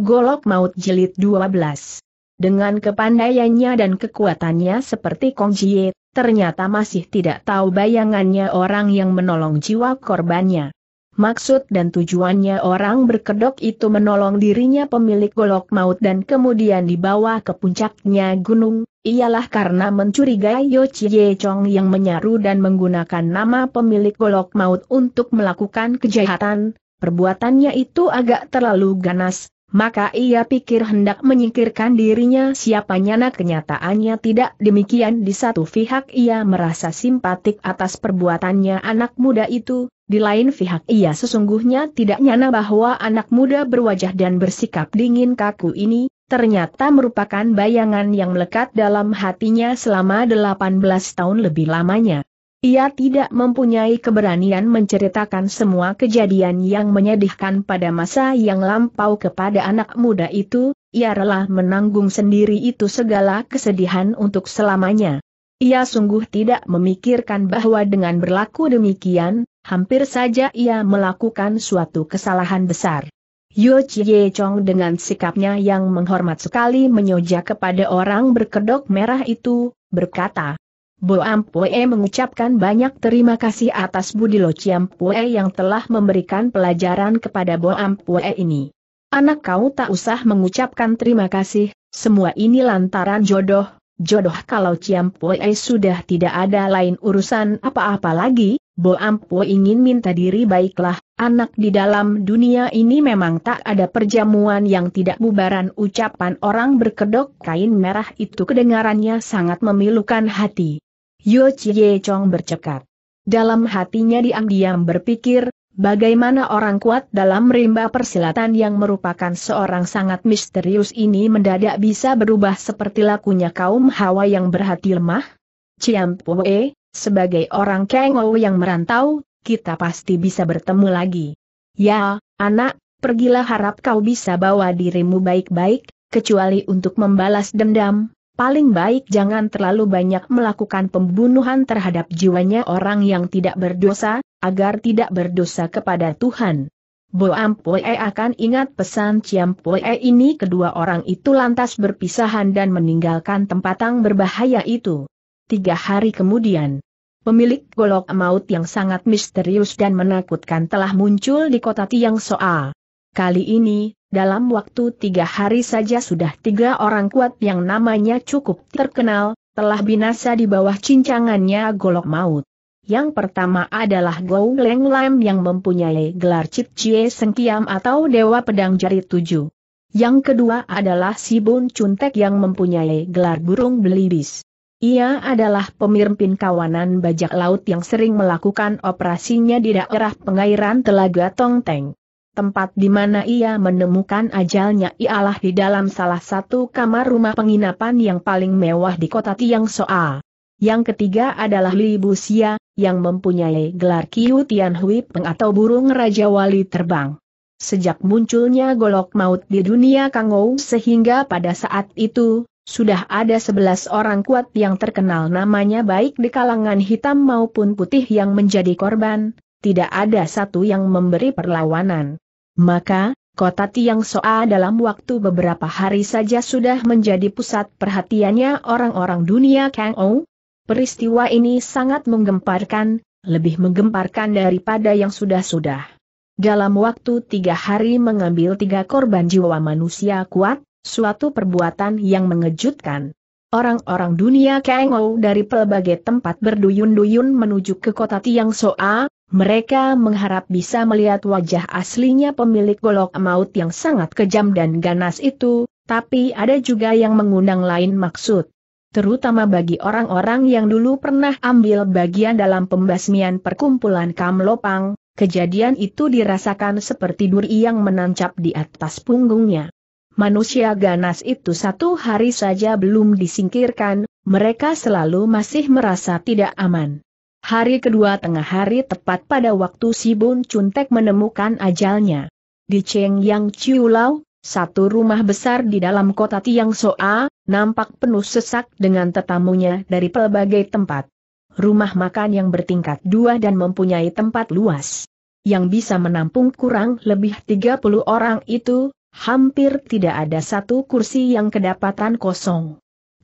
Golok Maut Jilid 12. Dengan kepandaiannya dan kekuatannya seperti Kong Jie, ternyata masih tidak tahu bayangannya orang yang menolong jiwa korbannya. Maksud dan tujuannya orang berkedok itu menolong dirinya pemilik golok maut dan kemudian dibawa ke puncaknya gunung, ialah karena mencurigai Yo Chie Chong yang menyaru dan menggunakan nama pemilik golok maut untuk melakukan kejahatan, perbuatannya itu agak terlalu ganas, maka ia pikir hendak menyingkirkan dirinya siapanya nak kenyataannya tidak demikian di satu pihak ia merasa simpatik atas perbuatannya anak muda itu, di lain pihak ia sesungguhnya tidak nyana bahwa anak muda berwajah dan bersikap dingin kaku ini, ternyata merupakan bayangan yang melekat dalam hatinya selama 18 tahun lebih lamanya. Ia tidak mempunyai keberanian menceritakan semua kejadian yang menyedihkan pada masa yang lampau kepada anak muda itu, ia rela menanggung sendiri itu segala kesedihan untuk selamanya. Ia sungguh tidak memikirkan bahwa dengan berlaku demikian, hampir saja ia melakukan suatu kesalahan besar. Yo Chie Chong dengan sikapnya yang menghormat sekali menyoja kepada orang berkedok merah itu, berkata, Bo Ampue mengucapkan banyak terima kasih atas budi Lo Chiampue yang telah memberikan pelajaran kepada Bo Ampue ini. Anak kau tak usah mengucapkan terima kasih, semua ini lantaran jodoh, jodoh kalau Ciampoe sudah tidak ada lain urusan apa-apa lagi, Bo Ampo ingin minta diri baiklah, anak di dalam dunia ini memang tak ada perjamuan yang tidak bubaran ucapan orang berkedok kain merah itu kedengarannya sangat memilukan hati. Yo Chie Chong bercekat. Dalam hatinya diam-diam berpikir, Bagaimana orang kuat dalam rimba persilatan yang merupakan seorang sangat misterius ini mendadak bisa berubah seperti lakunya kaum Hawa yang berhati lemah? Ciampoe, sebagai orang Kengou yang merantau, kita pasti bisa bertemu lagi. Ya, anak, pergilah harap kau bisa bawa dirimu baik-baik, kecuali untuk membalas dendam, paling baik jangan terlalu banyak melakukan pembunuhan terhadap jiwanya orang yang tidak berdosa, agar tidak berdosa kepada Tuhan. Bo Ampoe akan ingat pesan Ciampoe ini kedua orang itu lantas berpisahan dan meninggalkan tempat yang berbahaya itu. Tiga hari kemudian, pemilik golok maut yang sangat misterius dan menakutkan telah muncul di kota Tiang Soa. Kali ini, dalam waktu tiga hari saja sudah tiga orang kuat yang namanya cukup terkenal, telah binasa di bawah cincangannya golok maut. Yang pertama adalah Gou Leng Lam yang mempunyai gelar Cip Cie Sengkiam atau Dewa Pedang Jari Tujuh. Yang kedua adalah Si Bun Cuntek yang mempunyai gelar Burung Belibis. Ia adalah pemimpin kawanan bajak laut yang sering melakukan operasinya di daerah pengairan Telaga Tongteng. Tempat di mana ia menemukan ajalnya ialah di dalam salah satu kamar rumah penginapan yang paling mewah di kota Tiang Soa. Yang ketiga adalah Li Busia, yang mempunyai gelar Kiu Tian Hui Peng atau burung Raja Wali Terbang. Sejak munculnya golok maut di dunia Kangou sehingga pada saat itu, sudah ada sebelas orang kuat yang terkenal namanya baik di kalangan hitam maupun putih yang menjadi korban, tidak ada satu yang memberi perlawanan. Maka, kota Tiang Soa dalam waktu beberapa hari saja sudah menjadi pusat perhatiannya orang-orang dunia Kangou, Peristiwa ini sangat menggemparkan, lebih menggemparkan daripada yang sudah-sudah. Dalam waktu tiga hari mengambil tiga korban jiwa manusia kuat, suatu perbuatan yang mengejutkan. Orang-orang dunia Kengou dari pelbagai tempat berduyun-duyun menuju ke kota Tiang Soa, mereka mengharap bisa melihat wajah aslinya pemilik golok maut yang sangat kejam dan ganas itu, tapi ada juga yang mengundang lain maksud terutama bagi orang-orang yang dulu pernah ambil bagian dalam pembasmian perkumpulan Kamlopang, kejadian itu dirasakan seperti duri yang menancap di atas punggungnya. Manusia ganas itu satu hari saja belum disingkirkan, mereka selalu masih merasa tidak aman. Hari kedua tengah hari tepat pada waktu si Bun Cuntek menemukan ajalnya. Di Cheng Yang Chiulau, satu rumah besar di dalam kota Tiang Soa, nampak penuh sesak dengan tetamunya dari pelbagai tempat. Rumah makan yang bertingkat dua dan mempunyai tempat luas. Yang bisa menampung kurang lebih 30 orang itu, hampir tidak ada satu kursi yang kedapatan kosong.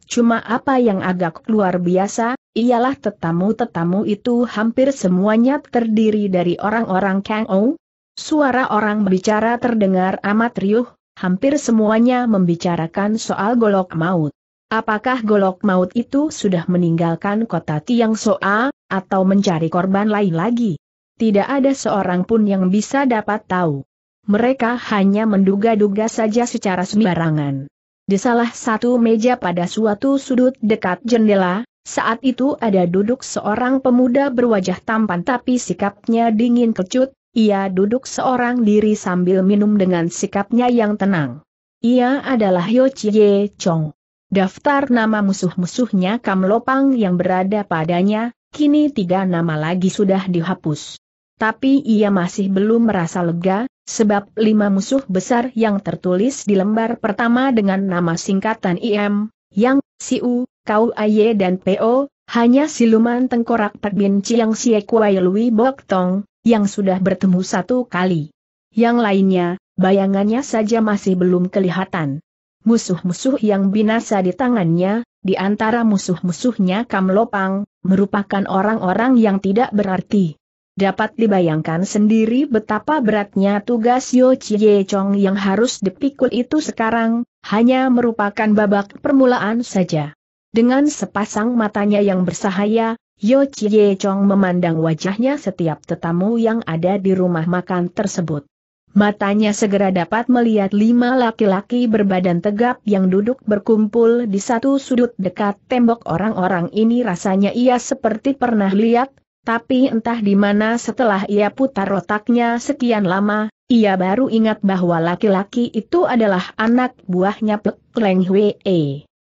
Cuma apa yang agak luar biasa, ialah tetamu-tetamu itu hampir semuanya terdiri dari orang-orang Kang Ou. Suara orang berbicara terdengar amat riuh, hampir semuanya membicarakan soal golok maut. Apakah golok maut itu sudah meninggalkan kota Tiang Soa, atau mencari korban lain lagi? Tidak ada seorang pun yang bisa dapat tahu. Mereka hanya menduga-duga saja secara sembarangan. Di salah satu meja pada suatu sudut dekat jendela, saat itu ada duduk seorang pemuda berwajah tampan tapi sikapnya dingin kecut, ia duduk seorang diri sambil minum dengan sikapnya yang tenang. Ia adalah Yo Chie Chong. Daftar nama musuh-musuhnya Kam Lopang yang berada padanya, kini tiga nama lagi sudah dihapus. Tapi ia masih belum merasa lega, sebab lima musuh besar yang tertulis di lembar pertama dengan nama singkatan IM, Yang, Siu, Kau Aye dan PO, hanya siluman tengkorak Perbin Chiang Sie Kuai Lui Bok Tong, yang sudah bertemu satu kali. Yang lainnya, bayangannya saja masih belum kelihatan. Musuh-musuh yang binasa di tangannya, di antara musuh-musuhnya Kam Lopang, merupakan orang-orang yang tidak berarti. Dapat dibayangkan sendiri betapa beratnya tugas Yo Chie Chong yang harus dipikul itu sekarang, hanya merupakan babak permulaan saja. Dengan sepasang matanya yang bersahaya, Yo Chie Chong memandang wajahnya setiap tetamu yang ada di rumah makan tersebut. Matanya segera dapat melihat lima laki-laki berbadan tegap yang duduk berkumpul di satu sudut dekat tembok orang-orang ini rasanya ia seperti pernah lihat, tapi entah di mana setelah ia putar otaknya sekian lama, ia baru ingat bahwa laki-laki itu adalah anak buahnya Pek Kleng Hwe.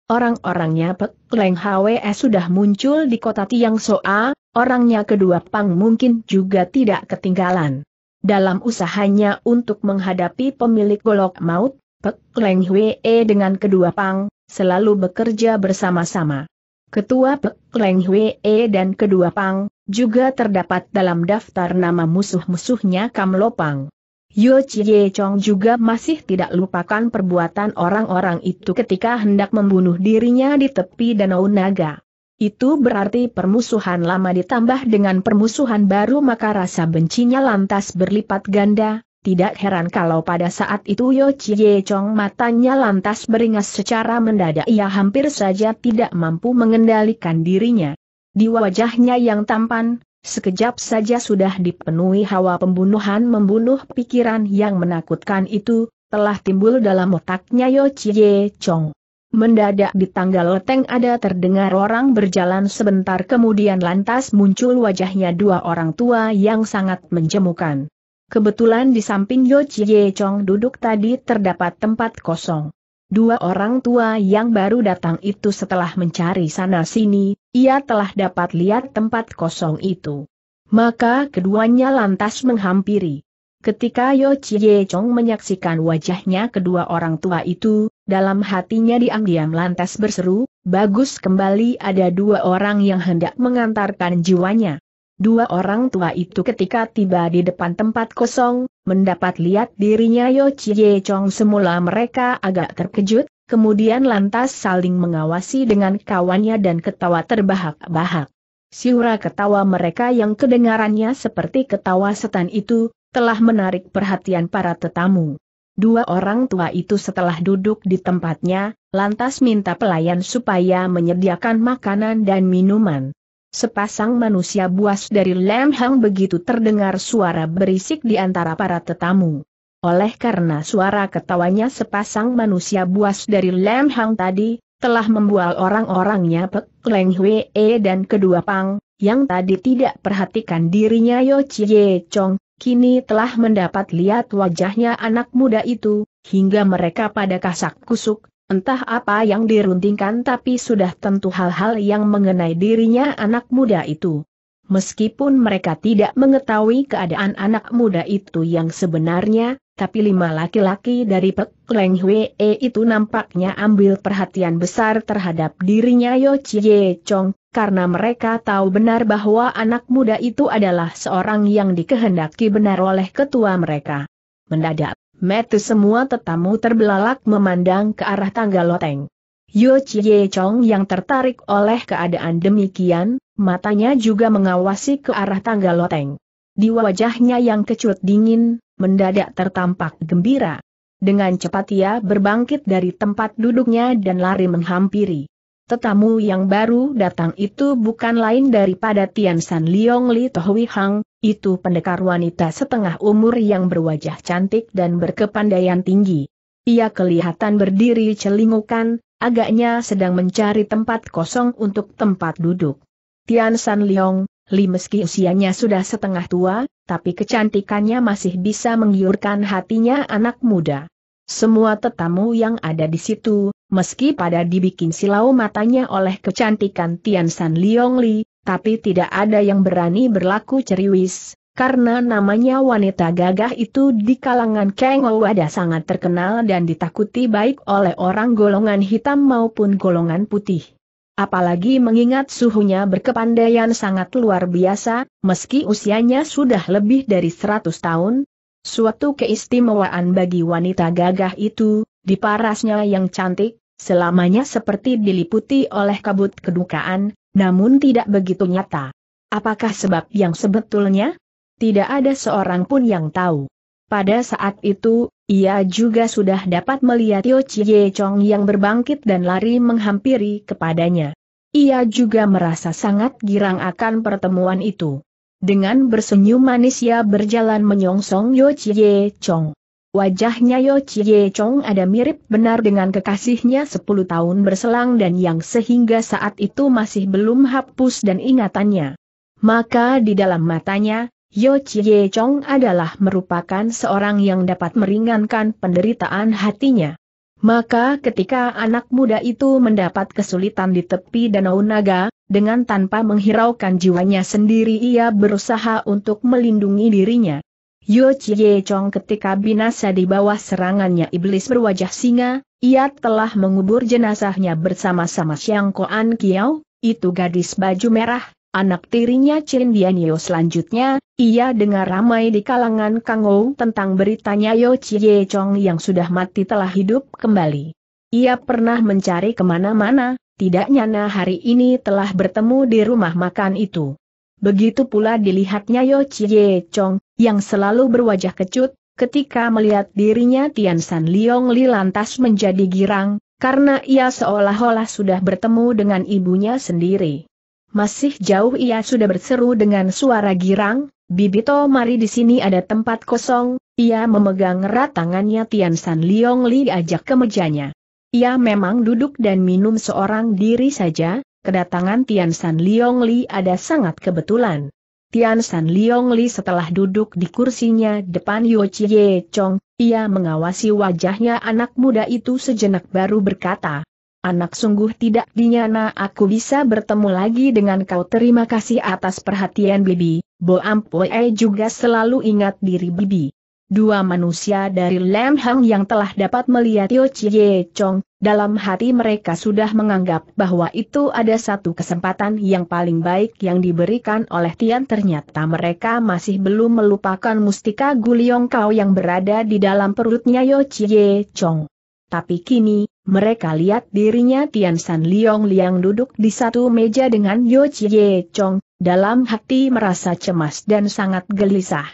Orang-orangnya Pek Kleng Hwe sudah muncul di kota Tiang Soa, orangnya kedua Pang mungkin juga tidak ketinggalan. Dalam usahanya untuk menghadapi pemilik golok maut, Pek Kleng Hwe dengan kedua Pang, selalu bekerja bersama-sama. Ketua Pek Kleng Hwe dan kedua Pang, juga terdapat dalam daftar nama musuh-musuhnya Kam Lopang. Yo Chie Chong juga masih tidak lupakan perbuatan orang-orang itu ketika hendak membunuh dirinya di tepi Danau Naga. Itu berarti permusuhan lama ditambah dengan permusuhan baru maka rasa bencinya lantas berlipat ganda, tidak heran kalau pada saat itu Yo Chie Chong matanya lantas beringas secara mendadak ia hampir saja tidak mampu mengendalikan dirinya. Di wajahnya yang tampan, sekejap saja sudah dipenuhi hawa pembunuhan membunuh pikiran yang menakutkan itu, telah timbul dalam otaknya Yo Chie Chong. Mendadak di tangga loteng ada terdengar orang berjalan sebentar kemudian lantas muncul wajahnya dua orang tua yang sangat menjemukan. Kebetulan di samping Yo Chie Chong duduk tadi terdapat tempat kosong. Dua orang tua yang baru datang itu setelah mencari sana-sini, ia telah dapat lihat tempat kosong itu. Maka keduanya lantas menghampiri. Ketika Yo Chie Chong menyaksikan wajahnya kedua orang tua itu, dalam hatinya diam-diam lantas berseru, bagus kembali ada dua orang yang hendak mengantarkan jiwanya. Dua orang tua itu ketika tiba di depan tempat kosong, mendapat lihat dirinya Yo Chie Chong semula mereka agak terkejut, kemudian lantas saling mengawasi dengan kawannya dan ketawa terbahak-bahak. Siura ketawa mereka yang kedengarannya seperti ketawa setan itu, telah menarik perhatian para tetamu. Dua orang tua itu setelah duduk di tempatnya, lantas minta pelayan supaya menyediakan makanan dan minuman. Sepasang manusia buas dari Lam Hang begitu terdengar suara berisik di antara para tetamu. Oleh karena suara ketawanya sepasang manusia buas dari Lam Hang tadi, telah membual orang-orangnya Pek Leng Hwee dan kedua Pang, yang tadi tidak perhatikan dirinya Yo Chie Chong, kini telah mendapat lihat wajahnya anak muda itu, hingga mereka pada kasak kusuk, Entah apa yang dirundingkan tapi sudah tentu hal-hal yang mengenai dirinya anak muda itu. Meskipun mereka tidak mengetahui keadaan anak muda itu yang sebenarnya, tapi lima laki-laki dari Pek Leng Hwee itu nampaknya ambil perhatian besar terhadap dirinya Yo Chie Chong, karena mereka tahu benar bahwa anak muda itu adalah seorang yang dikehendaki benar oleh ketua mereka. Mendadak, Metu semua tetamu terbelalak memandang ke arah tangga loteng. Yo Chie Chong yang tertarik oleh keadaan demikian, matanya juga mengawasi ke arah tangga loteng. Di wajahnya yang kecut dingin, mendadak tertampak gembira. Dengan cepat ia berbangkit dari tempat duduknya dan lari menghampiri. Tetamu yang baru datang itu bukan lain daripada Tian San Liong Li Tohui Hang, itu pendekar wanita setengah umur yang berwajah cantik dan berkepandaian tinggi. Ia kelihatan berdiri celingukan, agaknya sedang mencari tempat kosong untuk tempat duduk. Tian San Liong, Li meski usianya sudah setengah tua, tapi kecantikannya masih bisa menggiurkan hatinya anak muda. Semua tetamu yang ada di situ, meski pada dibikin silau matanya oleh kecantikan Tian San Liong Li, tapi tidak ada yang berani berlaku ceriwis, karena namanya wanita gagah itu di kalangan Kang ada sangat terkenal dan ditakuti baik oleh orang golongan hitam maupun golongan putih. Apalagi mengingat suhunya berkepandaian sangat luar biasa, meski usianya sudah lebih dari 100 tahun, suatu keistimewaan bagi wanita gagah itu, di parasnya yang cantik, selamanya seperti diliputi oleh kabut kedukaan, namun tidak begitu nyata. Apakah sebab yang sebetulnya? Tidak ada seorang pun yang tahu. Pada saat itu, ia juga sudah dapat melihat Yo Chie Chong yang berbangkit dan lari menghampiri kepadanya. Ia juga merasa sangat girang akan pertemuan itu. Dengan bersenyum manis ia berjalan menyongsong Yo Chie Chong. Wajahnya Yo Chie Chong ada mirip benar dengan kekasihnya 10 tahun berselang dan yang sehingga saat itu masih belum hapus dan ingatannya. Maka di dalam matanya, Yo Chie Chong adalah merupakan seorang yang dapat meringankan penderitaan hatinya. Maka ketika anak muda itu mendapat kesulitan di tepi Danau Naga, dengan tanpa menghiraukan jiwanya sendiri ia berusaha untuk melindungi dirinya. Yo Chie Chong ketika binasa di bawah serangannya iblis berwajah singa, ia telah mengubur jenazahnya bersama-sama Xiang Koan Kiao, itu gadis baju merah, anak tirinya Chin Dianio selanjutnya, ia dengar ramai di kalangan Kangou tentang beritanya Yo Chie Chong yang sudah mati telah hidup kembali. Ia pernah mencari ke mana-mana, tidak nyana hari ini telah bertemu di rumah makan itu. Begitu pula dilihatnya Yo Chie Chong, yang selalu berwajah kecut, ketika melihat dirinya Tian San Liong Li lantas menjadi girang, karena ia seolah-olah sudah bertemu dengan ibunya sendiri. Masih jauh ia sudah berseru dengan suara girang, Bibito mari di sini ada tempat kosong, ia memegang erat tangannya Tian San Liong Li ajak ke mejanya. Ia memang duduk dan minum seorang diri saja, kedatangan Tian San Liong Li ada sangat kebetulan. Tian San Liong Li setelah duduk di kursinya depan Yo Chie Chong, ia mengawasi wajahnya anak muda itu sejenak baru berkata, Anak sungguh tidak dinyana aku bisa bertemu lagi dengan kau terima kasih atas perhatian Bibi, Bo Ampoe juga selalu ingat diri Bibi. Dua manusia dari Lam Hang yang telah dapat melihat Yo Chie Chong, dalam hati mereka sudah menganggap bahwa itu ada satu kesempatan yang paling baik yang diberikan oleh Tian ternyata mereka masih belum melupakan mustika Guliong Kau yang berada di dalam perutnya Yo Chie Chong. Tapi kini, mereka lihat dirinya Tian San Liong Liang duduk di satu meja dengan Yo Chie Chong, dalam hati merasa cemas dan sangat gelisah.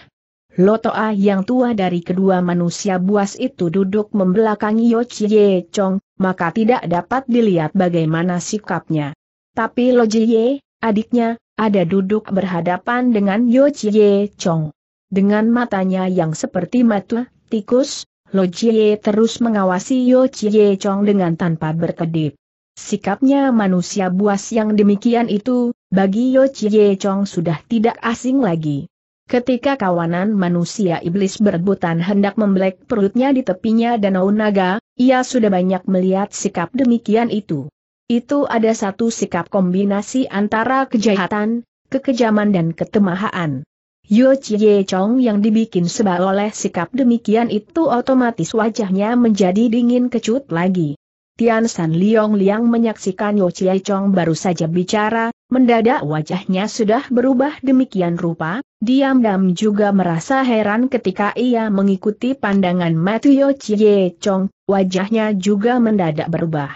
Lotoa yang tua dari kedua manusia buas itu duduk membelakangi Yo Chie Chong, maka tidak dapat dilihat bagaimana sikapnya. Tapi Lo Jie, adiknya, ada duduk berhadapan dengan Yo Chie Chong. Dengan matanya yang seperti mata tikus, Lo Jie terus mengawasi Yo Chie Chong dengan tanpa berkedip. Sikapnya manusia buas yang demikian itu, bagi Yo Chie Chong sudah tidak asing lagi. Ketika kawanan manusia iblis berebutan hendak membelek perutnya di tepinya danau naga, ia sudah banyak melihat sikap demikian itu. Itu ada satu sikap kombinasi antara kejahatan, kekejaman dan ketemahaan. Yo Chie Chong yang dibikin sebab oleh sikap demikian itu otomatis wajahnya menjadi dingin kecut lagi. Tian San Liong Liang menyaksikan Yo Chie Chong baru saja bicara, Mendadak wajahnya sudah berubah demikian rupa, diam-diam juga merasa heran ketika ia mengikuti pandangan mata Yo Chie Chong, wajahnya juga mendadak berubah.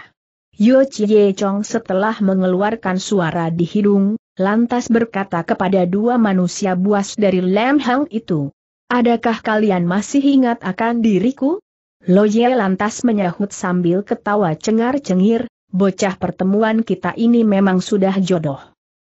Yo Chie Chong setelah mengeluarkan suara di hidung, lantas berkata kepada dua manusia buas dari Lam Hang itu, Adakah kalian masih ingat akan diriku? Lo Ye lantas menyahut sambil ketawa cengar-cengir, bocah pertemuan kita ini memang sudah jodoh.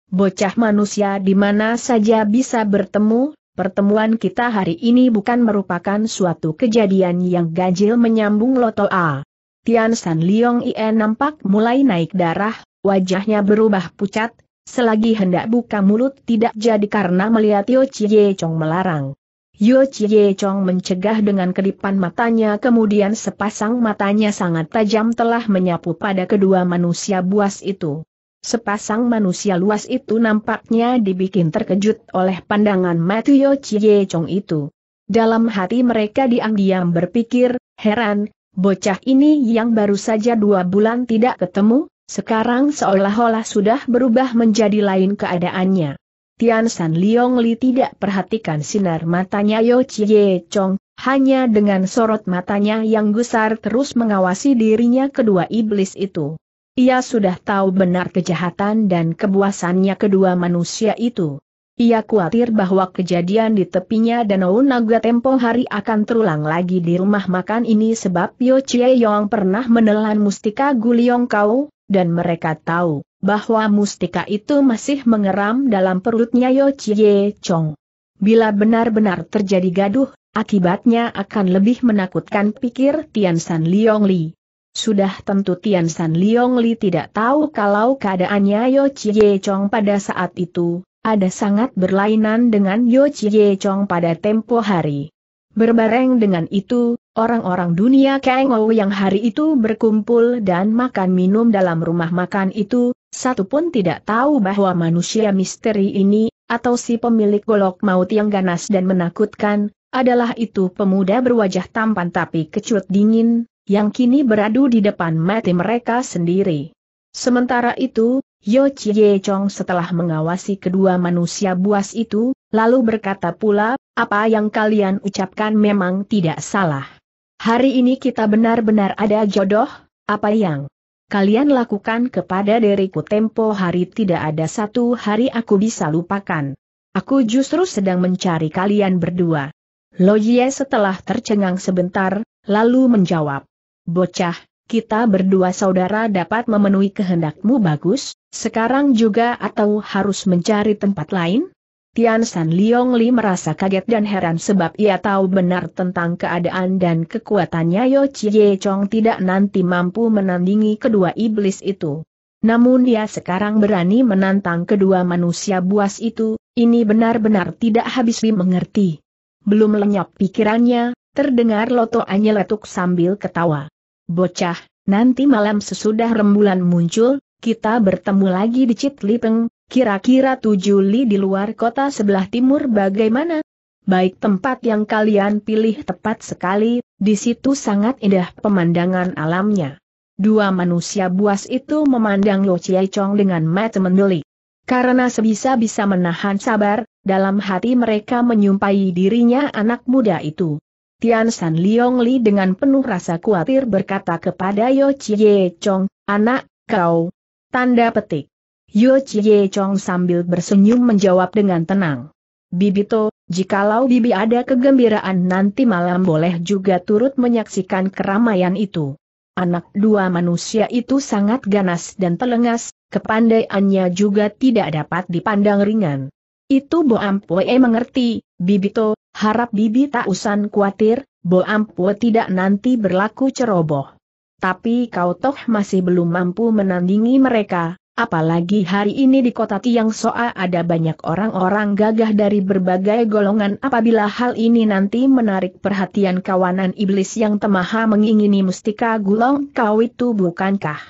Bocah manusia di mana saja bisa bertemu, pertemuan kita hari ini bukan merupakan suatu kejadian yang ganjil menyambung loto A. Tian San Liong Ie nampak mulai naik darah, wajahnya berubah pucat, selagi hendak buka mulut tidak jadi karena melihat Yo Chie Chong melarang. Yo Chie Chong mencegah dengan kedipan matanya kemudian sepasang matanya sangat tajam telah menyapu pada kedua manusia buas itu. Sepasang manusia luas itu nampaknya dibikin terkejut oleh pandangan mata Yo Chie Chong itu. Dalam hati mereka diam-diam berpikir, heran, bocah ini yang baru saja dua bulan tidak ketemu, sekarang seolah-olah sudah berubah menjadi lain keadaannya. Tian San Liong Li tidak perhatikan sinar matanya Yo Chie Chong, hanya dengan sorot matanya yang gusar terus mengawasi dirinya kedua iblis itu. Ia sudah tahu benar kejahatan dan kebuasannya kedua manusia itu. Ia khawatir bahwa kejadian di tepinya Danau Naga tempo hari akan terulang lagi di rumah makan ini sebab Yo Chie Yong pernah menelan mustika Guliong Kau, dan mereka tahu bahwa mustika itu masih mengeram dalam perutnya Yo Chie Chong. Bila benar-benar terjadi gaduh, akibatnya akan lebih menakutkan pikir Tian San Liong Li. Sudah tentu Tian San Liong Li tidak tahu kalau keadaannya Yo Chie Chong pada saat itu, ada sangat berlainan dengan Yo Chie Chong pada tempo hari. Berbareng dengan itu, orang-orang dunia Kengou yang hari itu berkumpul dan makan minum dalam rumah makan itu, satu pun tidak tahu bahwa manusia misteri ini, atau si pemilik golok maut yang ganas dan menakutkan, adalah itu pemuda berwajah tampan tapi kecut dingin, yang kini beradu di depan mati mereka sendiri. Sementara itu, Yo Chie Chong setelah mengawasi kedua manusia buas itu, lalu berkata pula, apa yang kalian ucapkan memang tidak salah. Hari ini kita benar-benar ada jodoh, apa yang kalian lakukan kepada diriku tempo hari tidak ada satu hari aku bisa lupakan. Aku justru sedang mencari kalian berdua. Lo Yie setelah tercengang sebentar, lalu menjawab. Bocah, kita berdua saudara dapat memenuhi kehendakmu bagus, sekarang juga atau harus mencari tempat lain? Tian San Liong Li merasa kaget dan heran sebab ia tahu benar tentang keadaan dan kekuatannya Yo Chie Chong tidak nanti mampu menandingi kedua iblis itu. Namun dia sekarang berani menantang kedua manusia buas itu, ini benar-benar tidak habis dimengerti. Belum lenyap pikirannya, terdengar Loto letuk sambil ketawa. Bocah, nanti malam sesudah rembulan muncul, kita bertemu lagi di Citlipeng, Kira-kira tujuh li di luar kota sebelah timur bagaimana? Baik tempat yang kalian pilih tepat sekali, di situ sangat indah pemandangan alamnya. Dua manusia buas itu memandang Lo Chie Chong dengan mata mendeli. Karena sebisa-bisa menahan sabar, dalam hati mereka menyumpai dirinya anak muda itu. Tian San Liong Li dengan penuh rasa khawatir berkata kepada Yo Chie Chong, anak, kau. Tanda petik. Yo Chie Chong sambil bersenyum menjawab dengan tenang. Bibito, jikalau Bibi ada kegembiraan nanti malam boleh juga turut menyaksikan keramaian itu. Anak dua manusia itu sangat ganas dan telengas, kepandaiannya juga tidak dapat dipandang ringan. Itu Bo Ampoe mengerti, Bibito, harap Bibi tak usah khawatir, Bo Ampoe tidak nanti berlaku ceroboh. Tapi kau toh masih belum mampu menandingi mereka, Apalagi hari ini di kota Tiang Soa ada banyak orang-orang gagah dari berbagai golongan apabila hal ini nanti menarik perhatian kawanan iblis yang temaha mengingini mustika gulong kau itu bukankah?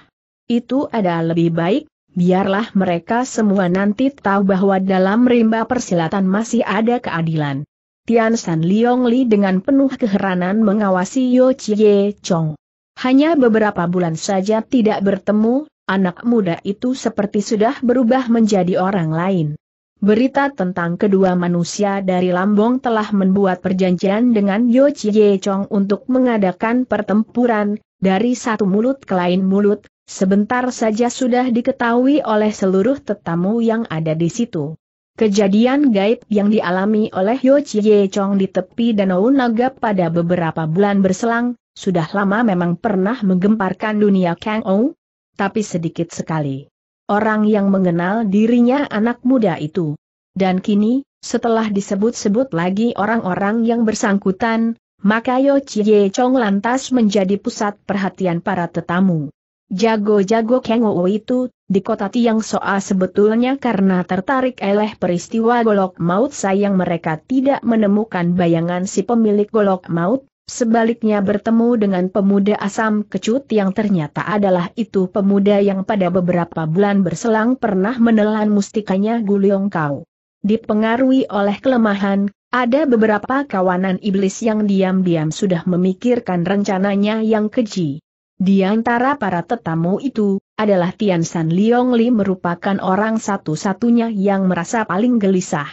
Itu ada lebih baik, biarlah mereka semua nanti tahu bahwa dalam rimba persilatan masih ada keadilan. Tian San Liong Li dengan penuh keheranan mengawasi Yo Chie Chong. Hanya beberapa bulan saja tidak bertemu, anak muda itu seperti sudah berubah menjadi orang lain. Berita tentang kedua manusia dari Lambong telah membuat perjanjian dengan Yo Chie Chong untuk mengadakan pertempuran, dari satu mulut ke lain mulut, sebentar saja sudah diketahui oleh seluruh tetamu yang ada di situ. Kejadian gaib yang dialami oleh Yo Chie Chong di tepi Danau Naga pada beberapa bulan berselang, sudah lama memang pernah menggemparkan dunia Kang Ou, tapi sedikit sekali. Orang yang mengenal dirinya anak muda itu. Dan kini, setelah disebut-sebut lagi orang-orang yang bersangkutan, maka Yo Chie Chong lantas menjadi pusat perhatian para tetamu. Jago-jago Kengo itu, di kota Tiang Soa sebetulnya karena tertarik oleh peristiwa golok maut sayang mereka tidak menemukan bayangan si pemilik golok maut, sebaliknya bertemu dengan pemuda asam kecut yang ternyata adalah itu pemuda yang pada beberapa bulan berselang pernah menelan mustikanya Guliong Kau. Dipengaruhi oleh kelemahan, ada beberapa kawanan iblis yang diam-diam sudah memikirkan rencananya yang keji. Di antara para tetamu itu, adalah Tian San Liong Li merupakan orang satu-satunya yang merasa paling gelisah.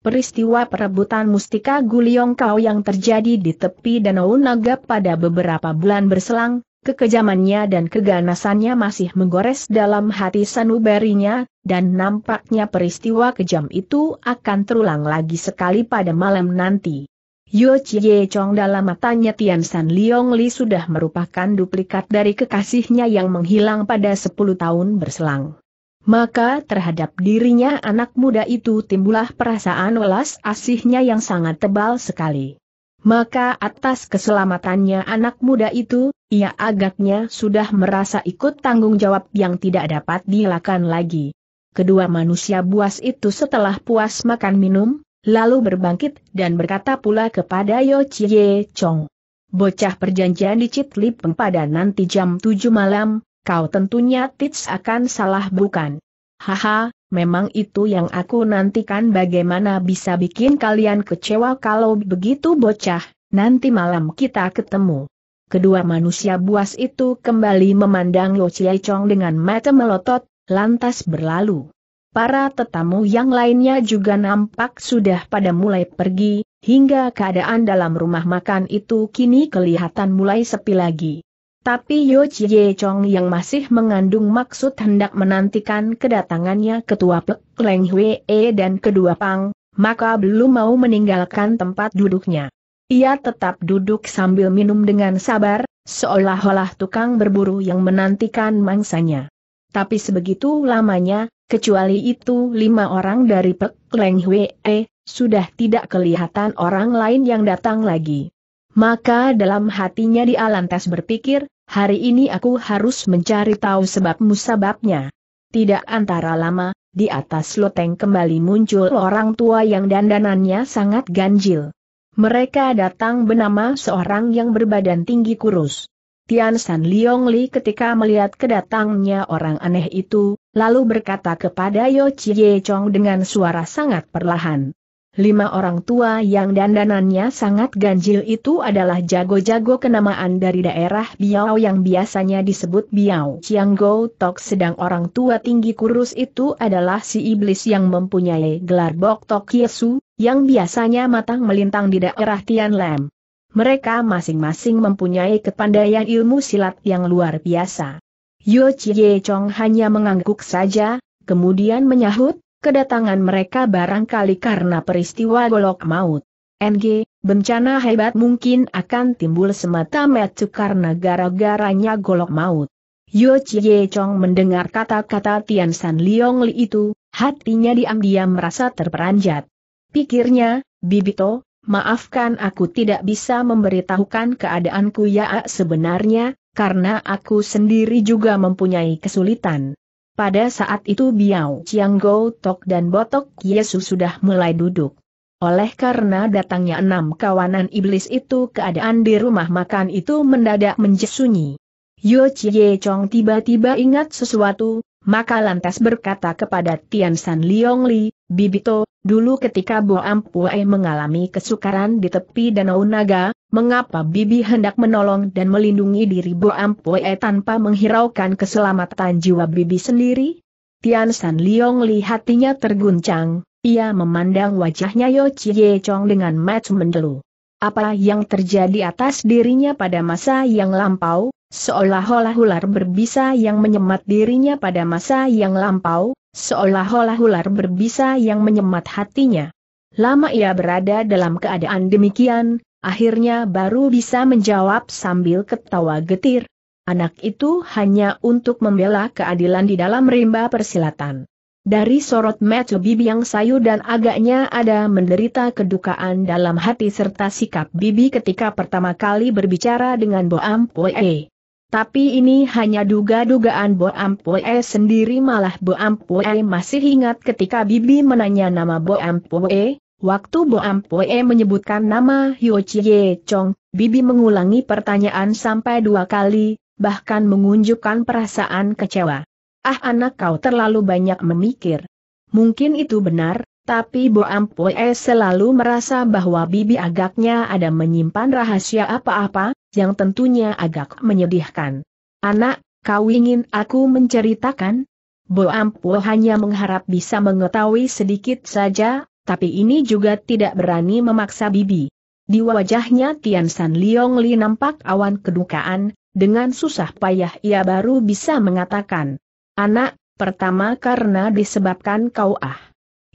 Peristiwa perebutan mustika Guliong Kau yang terjadi di tepi Danau Naga pada beberapa bulan berselang, kekejamannya dan keganasannya masih menggores dalam hati sanubarinya, dan nampaknya peristiwa kejam itu akan terulang lagi sekali pada malam nanti. Yo Chie Chong dalam matanya Tian San Liong Li sudah merupakan duplikat dari kekasihnya yang menghilang pada 10 tahun berselang. Maka terhadap dirinya anak muda itu timbullah perasaan welas asihnya yang sangat tebal sekali. Maka atas keselamatannya anak muda itu, ia agaknya sudah merasa ikut tanggung jawab yang tidak dapat dilakukan lagi. Kedua manusia buas itu setelah puas makan minum, lalu berbangkit dan berkata pula kepada Yo Chie Chong. Bocah perjanjian di Citlipeng pada nanti jam 7 malam, kau tentunya tits akan salah bukan? Haha, memang itu yang aku nantikan bagaimana bisa bikin kalian kecewa kalau begitu bocah, nanti malam kita ketemu. Kedua manusia buas itu kembali memandang Yo Chie Chong dengan mata melotot, lantas berlalu. Para tetamu yang lainnya juga nampak sudah pada mulai pergi, hingga keadaan dalam rumah makan itu kini kelihatan mulai sepi lagi. Tapi Yo Chie Chong yang masih mengandung maksud hendak menantikan kedatangannya ketua Pek Leng Hwee dan kedua Pang, maka belum mau meninggalkan tempat duduknya. Ia tetap duduk sambil minum dengan sabar, seolah-olah tukang berburu yang menantikan mangsanya. Tapi sebegitu lamanya, Kecuali itu lima orang dari Pek Leng Hwee, sudah tidak kelihatan orang lain yang datang lagi. Maka dalam hatinya dia lantas berpikir, hari ini aku harus mencari tahu sebab musababnya. Tidak antara lama, di atas loteng kembali muncul orang tua yang dandanannya sangat ganjil. Mereka datang bernama seorang yang berbadan tinggi kurus. Tian San Liong Li ketika melihat kedatangnya orang aneh itu, lalu berkata kepada Yo Chie Chong dengan suara sangat perlahan. Lima orang tua yang dandanannya sangat ganjil itu adalah jago-jago kenamaan dari daerah Biao yang biasanya disebut Biao Chiang Go Tok sedang orang tua tinggi kurus itu adalah si iblis yang mempunyai gelar Bok Tok Yesu, yang biasanya matang melintang di daerah Tian Lam. Mereka masing-masing mempunyai kepandaian ilmu silat yang luar biasa. Yo Chie Chong hanya mengangguk saja, kemudian menyahut, kedatangan mereka barangkali karena peristiwa golok maut. NG, bencana hebat mungkin akan timbul semata-mata karena gara-garanya golok maut. Yo Chie Chong mendengar kata-kata Tian San Liong Li itu, hatinya diam-diam merasa terperanjat. Pikirnya, Bibito, Maafkan aku tidak bisa memberitahukan keadaanku ya sebenarnya, karena aku sendiri juga mempunyai kesulitan. Pada saat itu Biao Chiang Go Tok dan Botok Yesus sudah mulai duduk. Oleh karena datangnya enam kawanan iblis itu keadaan di rumah makan itu mendadak menjesunyi. Yo Chie Chong tiba-tiba ingat sesuatu, maka lantas berkata kepada Tian San Liong Li, Bibito, Dulu ketika Bo Ampue mengalami kesukaran di tepi Danau Naga, Mengapa Bibi hendak menolong dan melindungi diri Bo Ampue tanpa menghiraukan keselamatan jiwa Bibi sendiri? Tian San Liong li hatinya terguncang, ia memandang wajahnya Yo Chie Chong dengan mata mendelu. Apa yang terjadi atas dirinya pada masa yang lampau, seolah-olah ular berbisa yang menyemat dirinya pada masa yang lampau, seolah-olah ular berbisa yang menyemat hatinya. Lama ia berada dalam keadaan demikian, akhirnya baru bisa menjawab sambil ketawa getir. Anak itu hanya untuk membela keadilan di dalam rimba persilatan. Dari sorot mata Bibi yang sayu dan agaknya ada menderita kedukaan dalam hati serta sikap Bibi ketika pertama kali berbicara dengan Bo Ampoe. Tapi ini hanya duga-dugaan Bo Ampoe sendiri malah Bo Ampoe masih ingat ketika Bibi menanya nama Bo Ampoe, Waktu Bo Ampoe menyebutkan nama Hyo Chie Chong, Bibi mengulangi pertanyaan sampai dua kali, bahkan mengunjukkan perasaan kecewa. Ah anak kau terlalu banyak memikir. Mungkin itu benar, tapi Bo Ampoe selalu merasa bahwa Bibi agaknya ada menyimpan rahasia apa-apa, yang tentunya agak menyedihkan. Anak, kau ingin aku menceritakan? Bo Ampoe hanya mengharap bisa mengetahui sedikit saja, tapi ini juga tidak berani memaksa Bibi. Di wajahnya Tian San Liong Li nampak awan kedukaan, dengan susah payah ia baru bisa mengatakan. Anak, pertama karena disebabkan kau ah.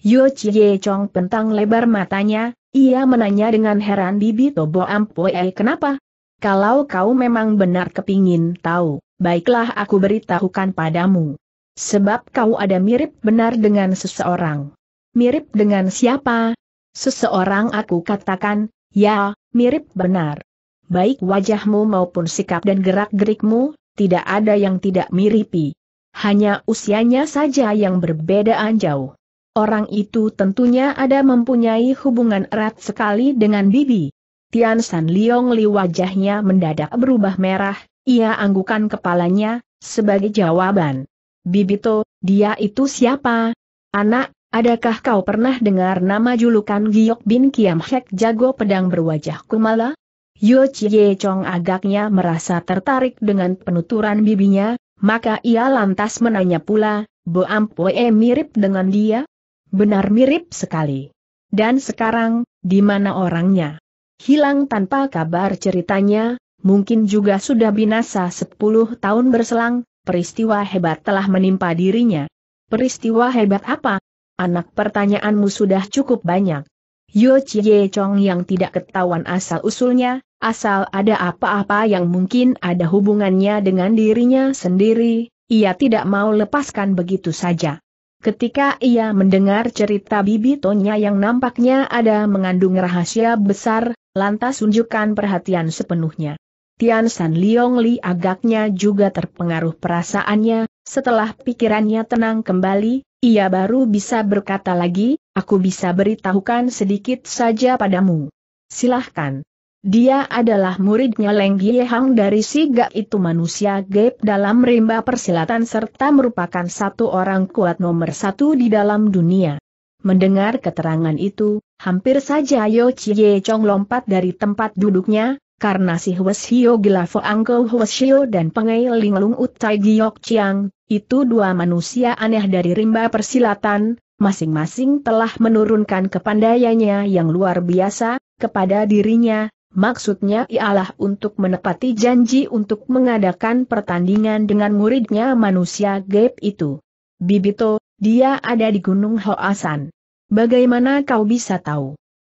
Yo Chie Chong pentang lebar matanya, ia menanya dengan heran Bibi Tobo Ampoe kenapa? Kalau kau memang benar kepingin tahu, baiklah aku beritahukan padamu. Sebab kau ada mirip benar dengan seseorang. Mirip dengan siapa? Seseorang aku katakan, ya, mirip benar. Baik wajahmu maupun sikap dan gerak-gerikmu, tidak ada yang tidak miripi. Hanya usianya saja yang berbedaan jauh. Orang itu tentunya ada mempunyai hubungan erat sekali dengan Bibi. Tian San Liong Li wajahnya mendadak berubah merah, ia anggukan kepalanya, sebagai jawaban. Bibito, dia itu siapa? Anak, Adakah kau pernah dengar nama julukan Giok Bin Kiam Hek jago pedang berwajah kumala? Yo Chie Chong agaknya merasa tertarik dengan penuturan bibinya, maka ia lantas menanya pula, Bo Ampoe mirip dengan dia? Benar mirip sekali. Dan sekarang, di mana orangnya? Hilang tanpa kabar ceritanya, mungkin juga sudah binasa sepuluh tahun berselang, peristiwa hebat telah menimpa dirinya. Peristiwa hebat apa? Anak pertanyaanmu sudah cukup banyak. Yo Chie Chong yang tidak ketahuan asal-usulnya, asal ada apa-apa yang mungkin ada hubungannya dengan dirinya sendiri, ia tidak mau lepaskan begitu saja. Ketika ia mendengar cerita Bibi Tonya yang nampaknya ada mengandung rahasia besar, lantas tunjukkan perhatian sepenuhnya. Tian San Liong Li agaknya juga terpengaruh perasaannya, setelah pikirannya tenang kembali, ia baru bisa berkata lagi, aku bisa beritahukan sedikit saja padamu. Silahkan. Dia adalah muridnya Leng Hang dari Siga itu manusia gaib dalam rimba persilatan serta merupakan satu orang kuat nomor satu di dalam dunia. Mendengar keterangan itu, hampir saja Yo Chie Chong lompat dari tempat duduknya, karena si Hwasio Gilafo Angko Hwasio dan Pengai Linglung Utai Giok Chiang, itu dua manusia aneh dari rimba persilatan, masing-masing telah menurunkan kepandaiannya yang luar biasa, kepada dirinya, maksudnya ialah untuk menepati janji untuk mengadakan pertandingan dengan muridnya manusia gaib itu. Bibito, dia ada di Gunung Hoasan. Bagaimana kau bisa tahu?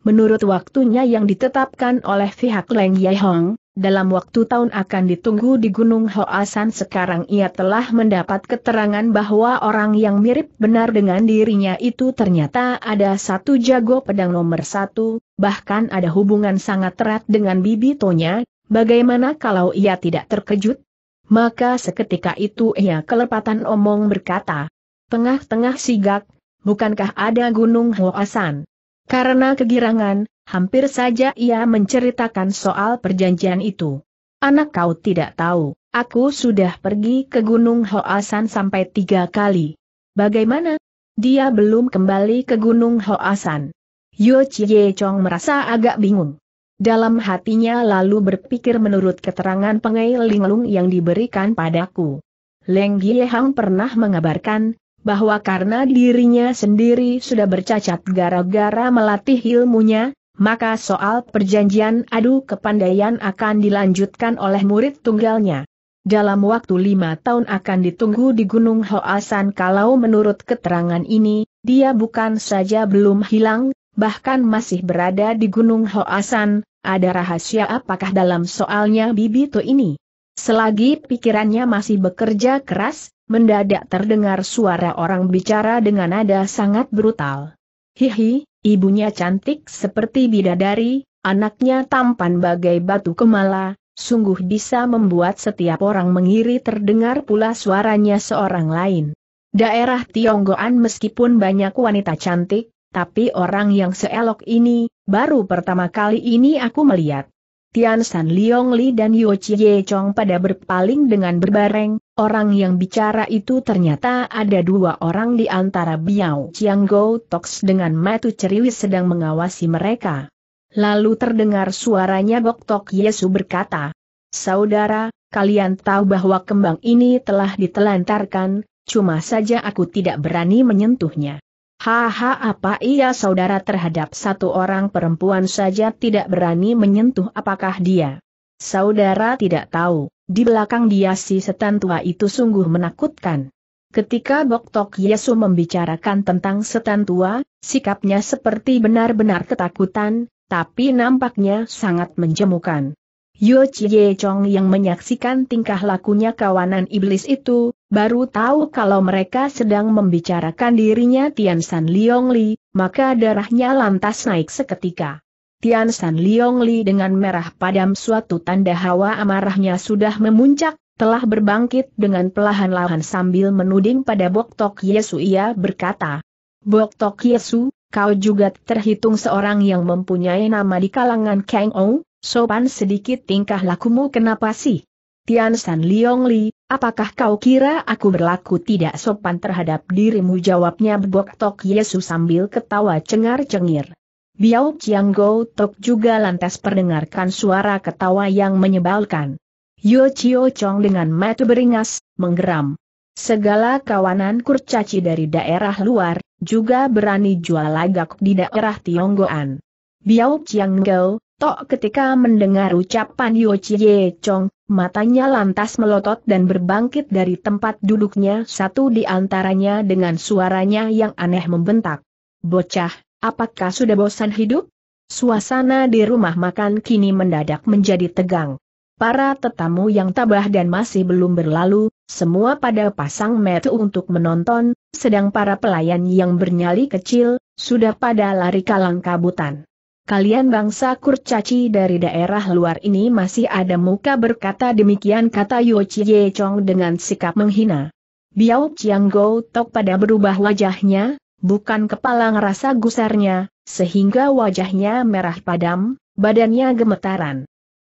Menurut waktunya yang ditetapkan oleh pihak Leng Hong, dalam waktu tahun akan ditunggu di Gunung Hoasan sekarang ia telah mendapat keterangan bahwa orang yang mirip benar dengan dirinya itu ternyata ada satu jago pedang nomor satu, bahkan ada hubungan sangat erat dengan Bibi Tonya, bagaimana kalau ia tidak terkejut? Maka seketika itu ia kelepatan omong berkata, Tengah-tengah sigak, bukankah ada Gunung Hoasan? Karena kegirangan, hampir saja ia menceritakan soal perjanjian itu. Anak kau tidak tahu, aku sudah pergi ke Gunung Hoasan sampai tiga kali. Bagaimana? Dia belum kembali ke Gunung Hoasan. Yo Chie Chong merasa agak bingung. Dalam hatinya lalu berpikir menurut keterangan pengai linglung yang diberikan padaku. Leng Giehang pernah mengabarkan, bahwa karena dirinya sendiri sudah bercacat gara-gara melatih ilmunya, maka soal perjanjian adu kepandaian akan dilanjutkan oleh murid tunggalnya. Dalam waktu lima tahun akan ditunggu di Gunung Hoasan kalau menurut keterangan ini, dia bukan saja belum hilang, bahkan masih berada di Gunung Hoasan, ada rahasia apakah dalam soalnya Bibito ini? Selagi pikirannya masih bekerja keras, mendadak terdengar suara orang bicara dengan nada sangat brutal. Hihi, ibunya cantik seperti bidadari, anaknya tampan bagai batu kemala, sungguh bisa membuat setiap orang mengiri terdengar pula suaranya seorang lain. Daerah Tionggoan meskipun banyak wanita cantik, tapi orang yang seelok ini, baru pertama kali ini aku melihat. Tian San Liong Li dan Yo Chie Chong pada berpaling dengan berbareng, orang yang bicara itu ternyata ada dua orang di antara Biao Chiang Go Tox dengan matu ceriwis sedang mengawasi mereka. Lalu terdengar suaranya Bok Tok Yesu berkata, Saudara, kalian tahu bahwa kembang ini telah ditelantarkan, cuma saja aku tidak berani menyentuhnya. Haha apa iya saudara terhadap satu orang perempuan saja tidak berani menyentuh apakah dia? Saudara tidak tahu, di belakang dia si setan tua itu sungguh menakutkan. Ketika Bok Tok Yesu membicarakan tentang setan tua, sikapnya seperti benar-benar ketakutan, tapi nampaknya sangat menjemukan. Yo Chie Chong yang menyaksikan tingkah lakunya kawanan iblis itu, baru tahu kalau mereka sedang membicarakan dirinya Tian San Liong Li, maka darahnya lantas naik seketika. Tian San Liong Li dengan merah padam suatu tanda hawa amarahnya sudah memuncak, telah berbangkit dengan pelahan-lahan sambil menuding pada Bok Tok Yesu ia berkata, Bok Tok Yesu, kau juga terhitung seorang yang mempunyai nama di kalangan Kang Ou, Sopan sedikit tingkah lakumu kenapa sih? Tian San Liong Li, apakah kau kira aku berlaku tidak sopan terhadap dirimu? Jawabnya Bok Tok Yesus sambil ketawa cengar-cengir. Biao Chiang Go Tok juga lantas perdengarkan suara ketawa yang menyebalkan. Yo Chio Chong dengan mata beringas, menggeram. Segala kawanan kurcaci dari daerah luar, juga berani jual lagak di daerah Tionggoan. Biao Chiang Go, Tok ketika mendengar ucapan Yo Chie Chong, matanya lantas melotot dan berbangkit dari tempat duduknya satu di antaranya dengan suaranya yang aneh membentak. Bocah, apakah sudah bosan hidup? Suasana di rumah makan kini mendadak menjadi tegang. Para tetamu yang tabah dan masih belum berlalu, semua pada pasang metu untuk menonton, sedang para pelayan yang bernyali kecil, sudah pada lari kalang kabutan. Kalian bangsa kurcaci dari daerah luar ini masih ada muka berkata demikian kata Yo Chie Chong dengan sikap menghina. Biao Chiang Go Tok pada berubah wajahnya, bukan kepala ngerasa gusarnya, sehingga wajahnya merah padam, badannya gemetaran.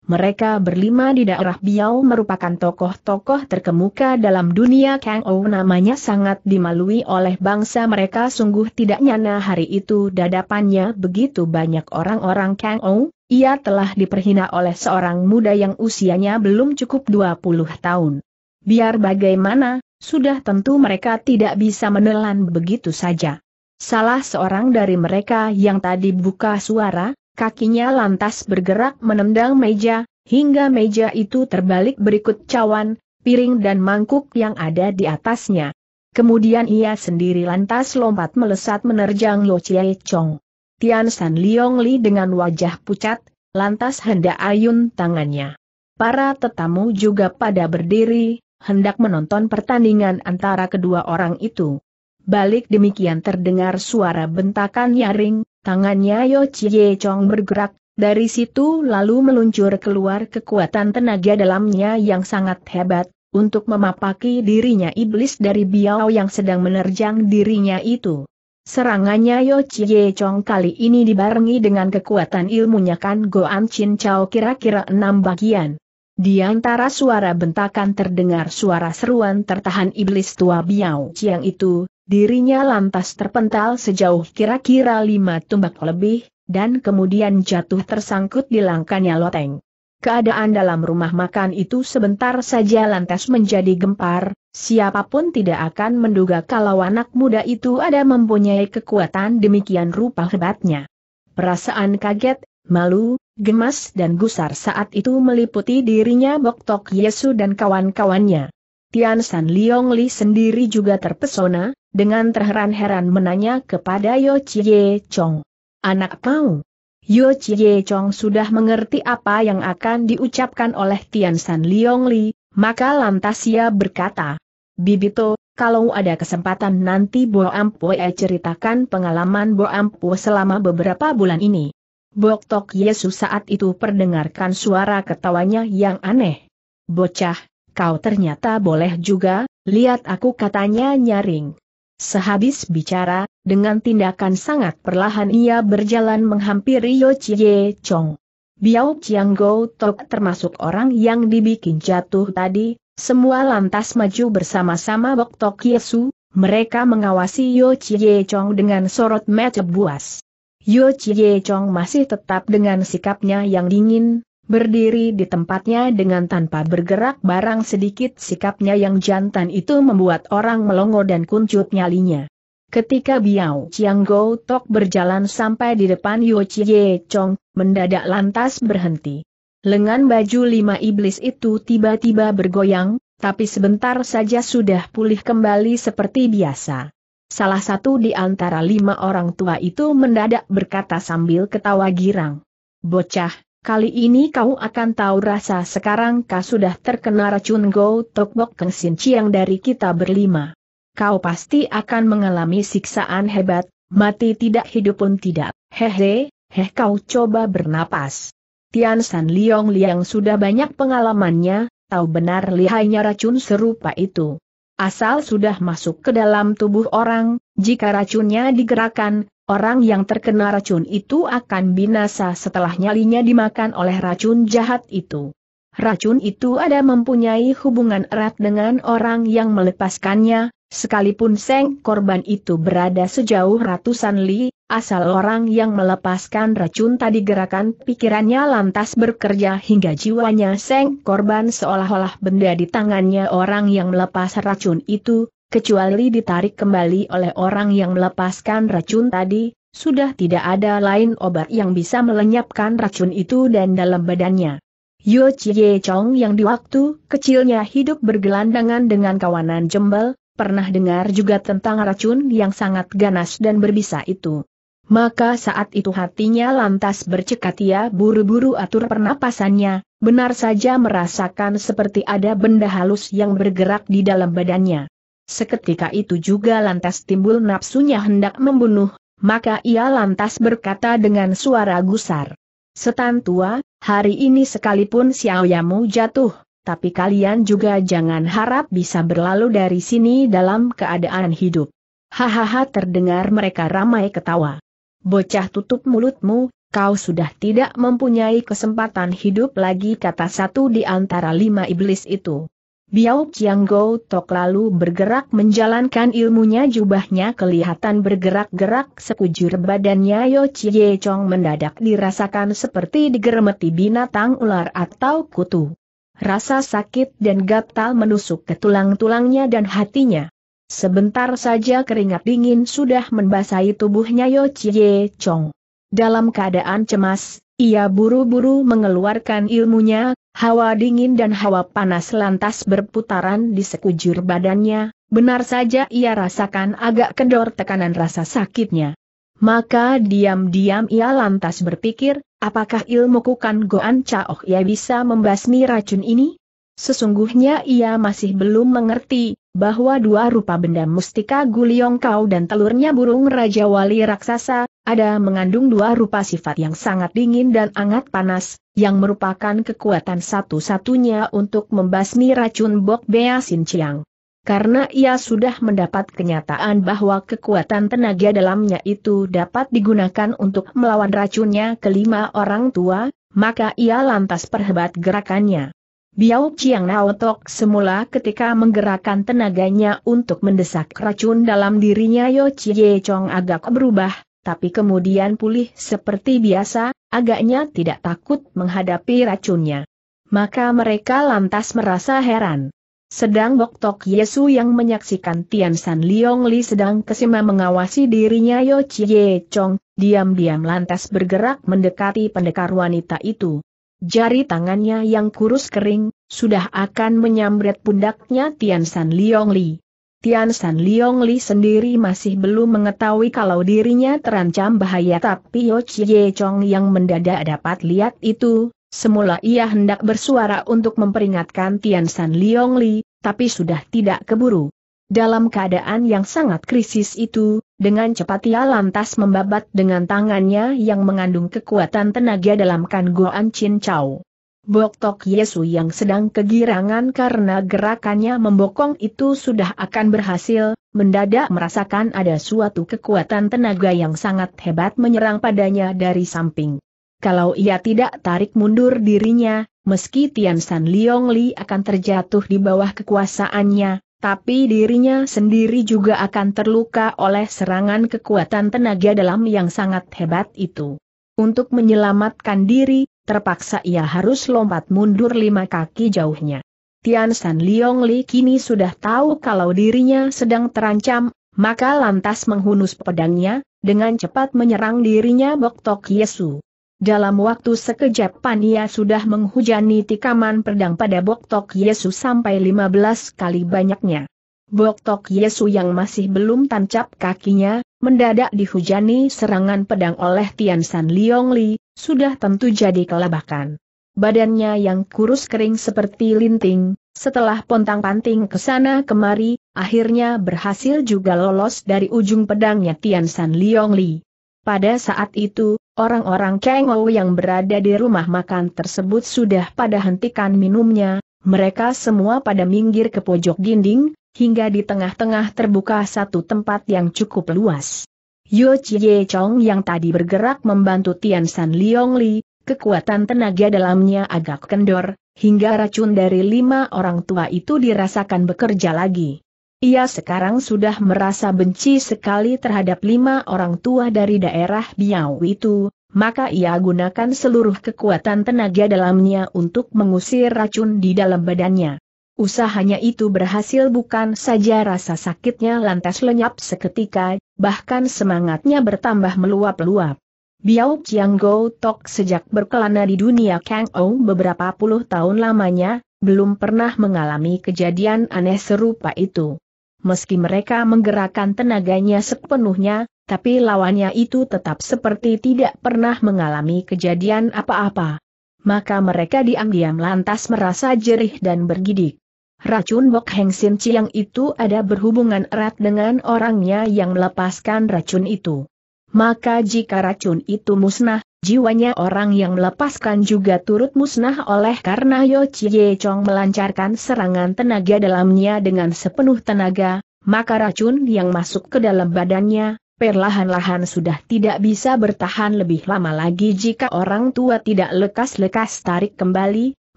Mereka berlima di daerah Biao merupakan tokoh-tokoh terkemuka dalam dunia Kang Ou namanya sangat dimalui oleh bangsa mereka sungguh tidak nyana hari itu dadapannya begitu banyak orang-orang Kang Ou, ia telah diperhina oleh seorang muda yang usianya belum cukup 20 tahun. Biar bagaimana, sudah tentu mereka tidak bisa menelan begitu saja. Salah seorang dari mereka yang tadi buka suara, kakinya lantas bergerak menendang meja, hingga meja itu terbalik berikut cawan, piring dan mangkuk yang ada di atasnya. Kemudian ia sendiri lantas lompat melesat menerjang Lo Chie Chong. Tian San Liong Li dengan wajah pucat, lantas hendak ayun tangannya. Para tetamu juga pada berdiri, hendak menonton pertandingan antara kedua orang itu. Balik demikian terdengar suara bentakan nyaring, Tangannya Yo Chie Chong bergerak, dari situ lalu meluncur keluar kekuatan tenaga dalamnya yang sangat hebat, untuk memapaki dirinya iblis dari Biao yang sedang menerjang dirinya itu. Serangannya Yo Chie Chong kali ini dibarengi dengan kekuatan ilmunya Kan Goan Chin Chao kira-kira enam bagian. Di antara suara bentakan terdengar suara seruan tertahan iblis tua Biao Chiang itu, Dirinya lantas terpental sejauh kira-kira lima tumbak lebih, dan kemudian jatuh tersangkut di langkahnya loteng. Keadaan dalam rumah makan itu sebentar saja lantas menjadi gempar, siapa pun tidak akan menduga kalau anak muda itu ada mempunyai kekuatan demikian rupa hebatnya. Perasaan kaget, malu, gemas dan gusar saat itu meliputi dirinya Bok Tok Yesu dan kawan-kawannya. Tian San Liong Li sendiri juga terpesona, dengan terheran-heran menanya kepada Yo Chie Chong. Anak mau, Yo Chie Chong sudah mengerti apa yang akan diucapkan oleh Tian San Liong Li, maka lantas ia berkata, Bibito, kalau ada kesempatan nanti Bo Ampue ceritakan pengalaman Bo Ampue selama beberapa bulan ini. Bok Tok Yesus saat itu perdengarkan suara ketawanya yang aneh. Bocah, kau ternyata boleh juga, lihat aku katanya nyaring. Sehabis bicara, dengan tindakan sangat perlahan ia berjalan menghampiri Yo Chie Chong. Biao Chiang Go Tok termasuk orang yang dibikin jatuh tadi, semua lantas maju bersama-sama Bok Tok Yesu, mereka mengawasi Yo Chie Chong dengan sorot mata buas. Yo Chie Chong masih tetap dengan sikapnya yang dingin, Berdiri di tempatnya dengan tanpa bergerak barang sedikit sikapnya yang jantan itu membuat orang melongo dan kuncut nyalinya. Ketika Biao Chiang Go Tok berjalan sampai di depan Yo Chie Chong, mendadak lantas berhenti. Lengan baju lima iblis itu tiba-tiba bergoyang, tapi sebentar saja sudah pulih kembali seperti biasa. Salah satu di antara lima orang tua itu mendadak berkata sambil ketawa girang. Bocah, Kali ini kau akan tahu rasa sekarang kau sudah terkena racun Go Tok Bok Keng Sin Chiang dari kita berlima. Kau pasti akan mengalami siksaan hebat, mati tidak hidup pun tidak. Hehe, heh kau coba bernapas. Tian San Liong Liang sudah banyak pengalamannya, tahu benar lihainya racun serupa itu. Asal sudah masuk ke dalam tubuh orang, jika racunnya digerakkan, Orang yang terkena racun itu akan binasa setelah nyalinya dimakan oleh racun jahat itu. Racun itu ada mempunyai hubungan erat dengan orang yang melepaskannya, sekalipun seng korban itu berada sejauh ratusan li, asal orang yang melepaskan racun tadi gerakan pikirannya lantas bekerja hingga jiwanya seng korban seolah-olah benda di tangannya orang yang melepas racun itu, kecuali ditarik kembali oleh orang yang melepaskan racun tadi, sudah tidak ada lain obat yang bisa melenyapkan racun itu dan dalam badannya. Yo Chie Chong yang di waktu kecilnya hidup bergelandangan dengan kawanan jembel, pernah dengar juga tentang racun yang sangat ganas dan berbisa itu. Maka saat itu hatinya lantas bercekat ia buru-buru atur pernapasannya, benar saja merasakan seperti ada benda halus yang bergerak di dalam badannya. Seketika itu juga lantas timbul nafsunya hendak membunuh, maka ia lantas berkata dengan suara gusar. Setan tua, hari ini sekalipun Xiaoyamu jatuh, tapi kalian juga jangan harap bisa berlalu dari sini dalam keadaan hidup. Hahaha terdengar mereka ramai ketawa. Bocah tutup mulutmu, kau sudah tidak mempunyai kesempatan hidup lagi kata satu di antara lima iblis itu. Biao Chiang Tok lalu bergerak menjalankan ilmunya jubahnya kelihatan bergerak-gerak sekujur badannya Yo Chie Chong mendadak dirasakan seperti digeremeti binatang ular atau kutu. Rasa sakit dan gatal menusuk ke tulang-tulangnya dan hatinya. Sebentar saja keringat dingin sudah membasahi tubuhnya Yo Chie Chong. Dalam keadaan cemas, ia buru-buru mengeluarkan ilmunya, hawa dingin dan hawa panas lantas berputaran di sekujur badannya, benar saja ia rasakan agak kendor tekanan rasa sakitnya. Maka diam-diam ia lantas berpikir, apakah ilmu kukan Goan Chaok ia bisa membasmi racun ini? Sesungguhnya ia masih belum mengerti, bahwa dua rupa benda mustika Guliong Kau dan telurnya burung Raja Wali Raksasa, ada mengandung dua rupa sifat yang sangat dingin dan hangat panas, yang merupakan kekuatan satu-satunya untuk membasmi racun Bok Bea Sin Chiang. Karena ia sudah mendapat kenyataan bahwa kekuatan tenaga dalamnya itu dapat digunakan untuk melawan racunnya kelima orang tua, maka ia lantas perhebat gerakannya. Biao Chiang Naotok semula ketika menggerakkan tenaganya untuk mendesak racun dalam dirinya Yo Chie Chong agak berubah, tapi kemudian pulih seperti biasa, agaknya tidak takut menghadapi racunnya. Maka mereka lantas merasa heran. Sedang Bok Tok Yesu yang menyaksikan Tian San Liong Li sedang kesima mengawasi dirinya Yo Chie Chong, diam-diam lantas bergerak mendekati pendekar wanita itu. Jari tangannya yang kurus kering, sudah akan menyambret pundaknya Tian San Liong Li. Tian San Liong Li sendiri masih belum mengetahui kalau dirinya terancam bahaya tapi Yo Chie Chong yang mendadak dapat lihat itu, semula ia hendak bersuara untuk memperingatkan Tian San Liong Li, tapi sudah tidak keburu. Dalam keadaan yang sangat krisis itu, dengan cepat ia lantas membabat dengan tangannya yang mengandung kekuatan tenaga dalam kan Goan Chin Chow. Bok Tok Yesu yang sedang kegirangan karena gerakannya membokong itu sudah akan berhasil, mendadak merasakan ada suatu kekuatan tenaga yang sangat hebat menyerang padanya dari samping. Kalau ia tidak tarik mundur dirinya, meski Tian San Liong Li akan terjatuh di bawah kekuasaannya, tapi dirinya sendiri juga akan terluka oleh serangan kekuatan tenaga dalam yang sangat hebat itu. Untuk menyelamatkan diri, terpaksa ia harus lompat mundur lima kaki jauhnya. Tian San Liong Li kini sudah tahu kalau dirinya sedang terancam, maka lantas menghunus pedangnya, dengan cepat menyerang dirinya Bok Tok Yesu. Dalam waktu sekejap ia sudah menghujani tikaman pedang pada Bok Tok Yesu sampai 15 kali banyaknya. Bok Tok Yesu yang masih belum tancap kakinya, mendadak dihujani serangan pedang oleh Tian San Liong Li, sudah tentu jadi kelabakan. Badannya yang kurus kering seperti linting, setelah pontang-panting ke sana kemari, akhirnya berhasil juga lolos dari ujung pedangnya Tian San Liong Li. Pada saat itu, orang-orang Kengou yang berada di rumah makan tersebut sudah pada hentikan minumnya, mereka semua pada minggir ke pojok dinding, hingga di tengah-tengah terbuka satu tempat yang cukup luas. Yo Chie Chong yang tadi bergerak membantu Tian San Liong Li, kekuatan tenaga dalamnya agak kendor, hingga racun dari lima orang tua itu dirasakan bekerja lagi. Ia sekarang sudah merasa benci sekali terhadap lima orang tua dari daerah Biao itu, maka ia gunakan seluruh kekuatan tenaga dalamnya untuk mengusir racun di dalam badannya. Usahanya itu berhasil bukan saja rasa sakitnya lantas lenyap seketika, bahkan semangatnya bertambah meluap-luap. Biao Chiang Go Tok sejak berkelana di dunia Kang Ou beberapa puluh tahun lamanya, belum pernah mengalami kejadian aneh serupa itu. Meski mereka menggerakkan tenaganya sepenuhnya, tapi lawannya itu tetap seperti tidak pernah mengalami kejadian apa-apa. Maka mereka diam-diam lantas merasa jerih dan bergidik. Racun Bok Heng Sin Chiang itu ada berhubungan erat dengan orangnya yang melepaskan racun itu. Maka jika racun itu musnah, jiwanya orang yang melepaskan juga turut musnah oleh karena Yo Chie Chong melancarkan serangan tenaga dalamnya dengan sepenuh tenaga, maka racun yang masuk ke dalam badannya, perlahan-lahan sudah tidak bisa bertahan lebih lama lagi jika orang tua tidak lekas-lekas tarik kembali,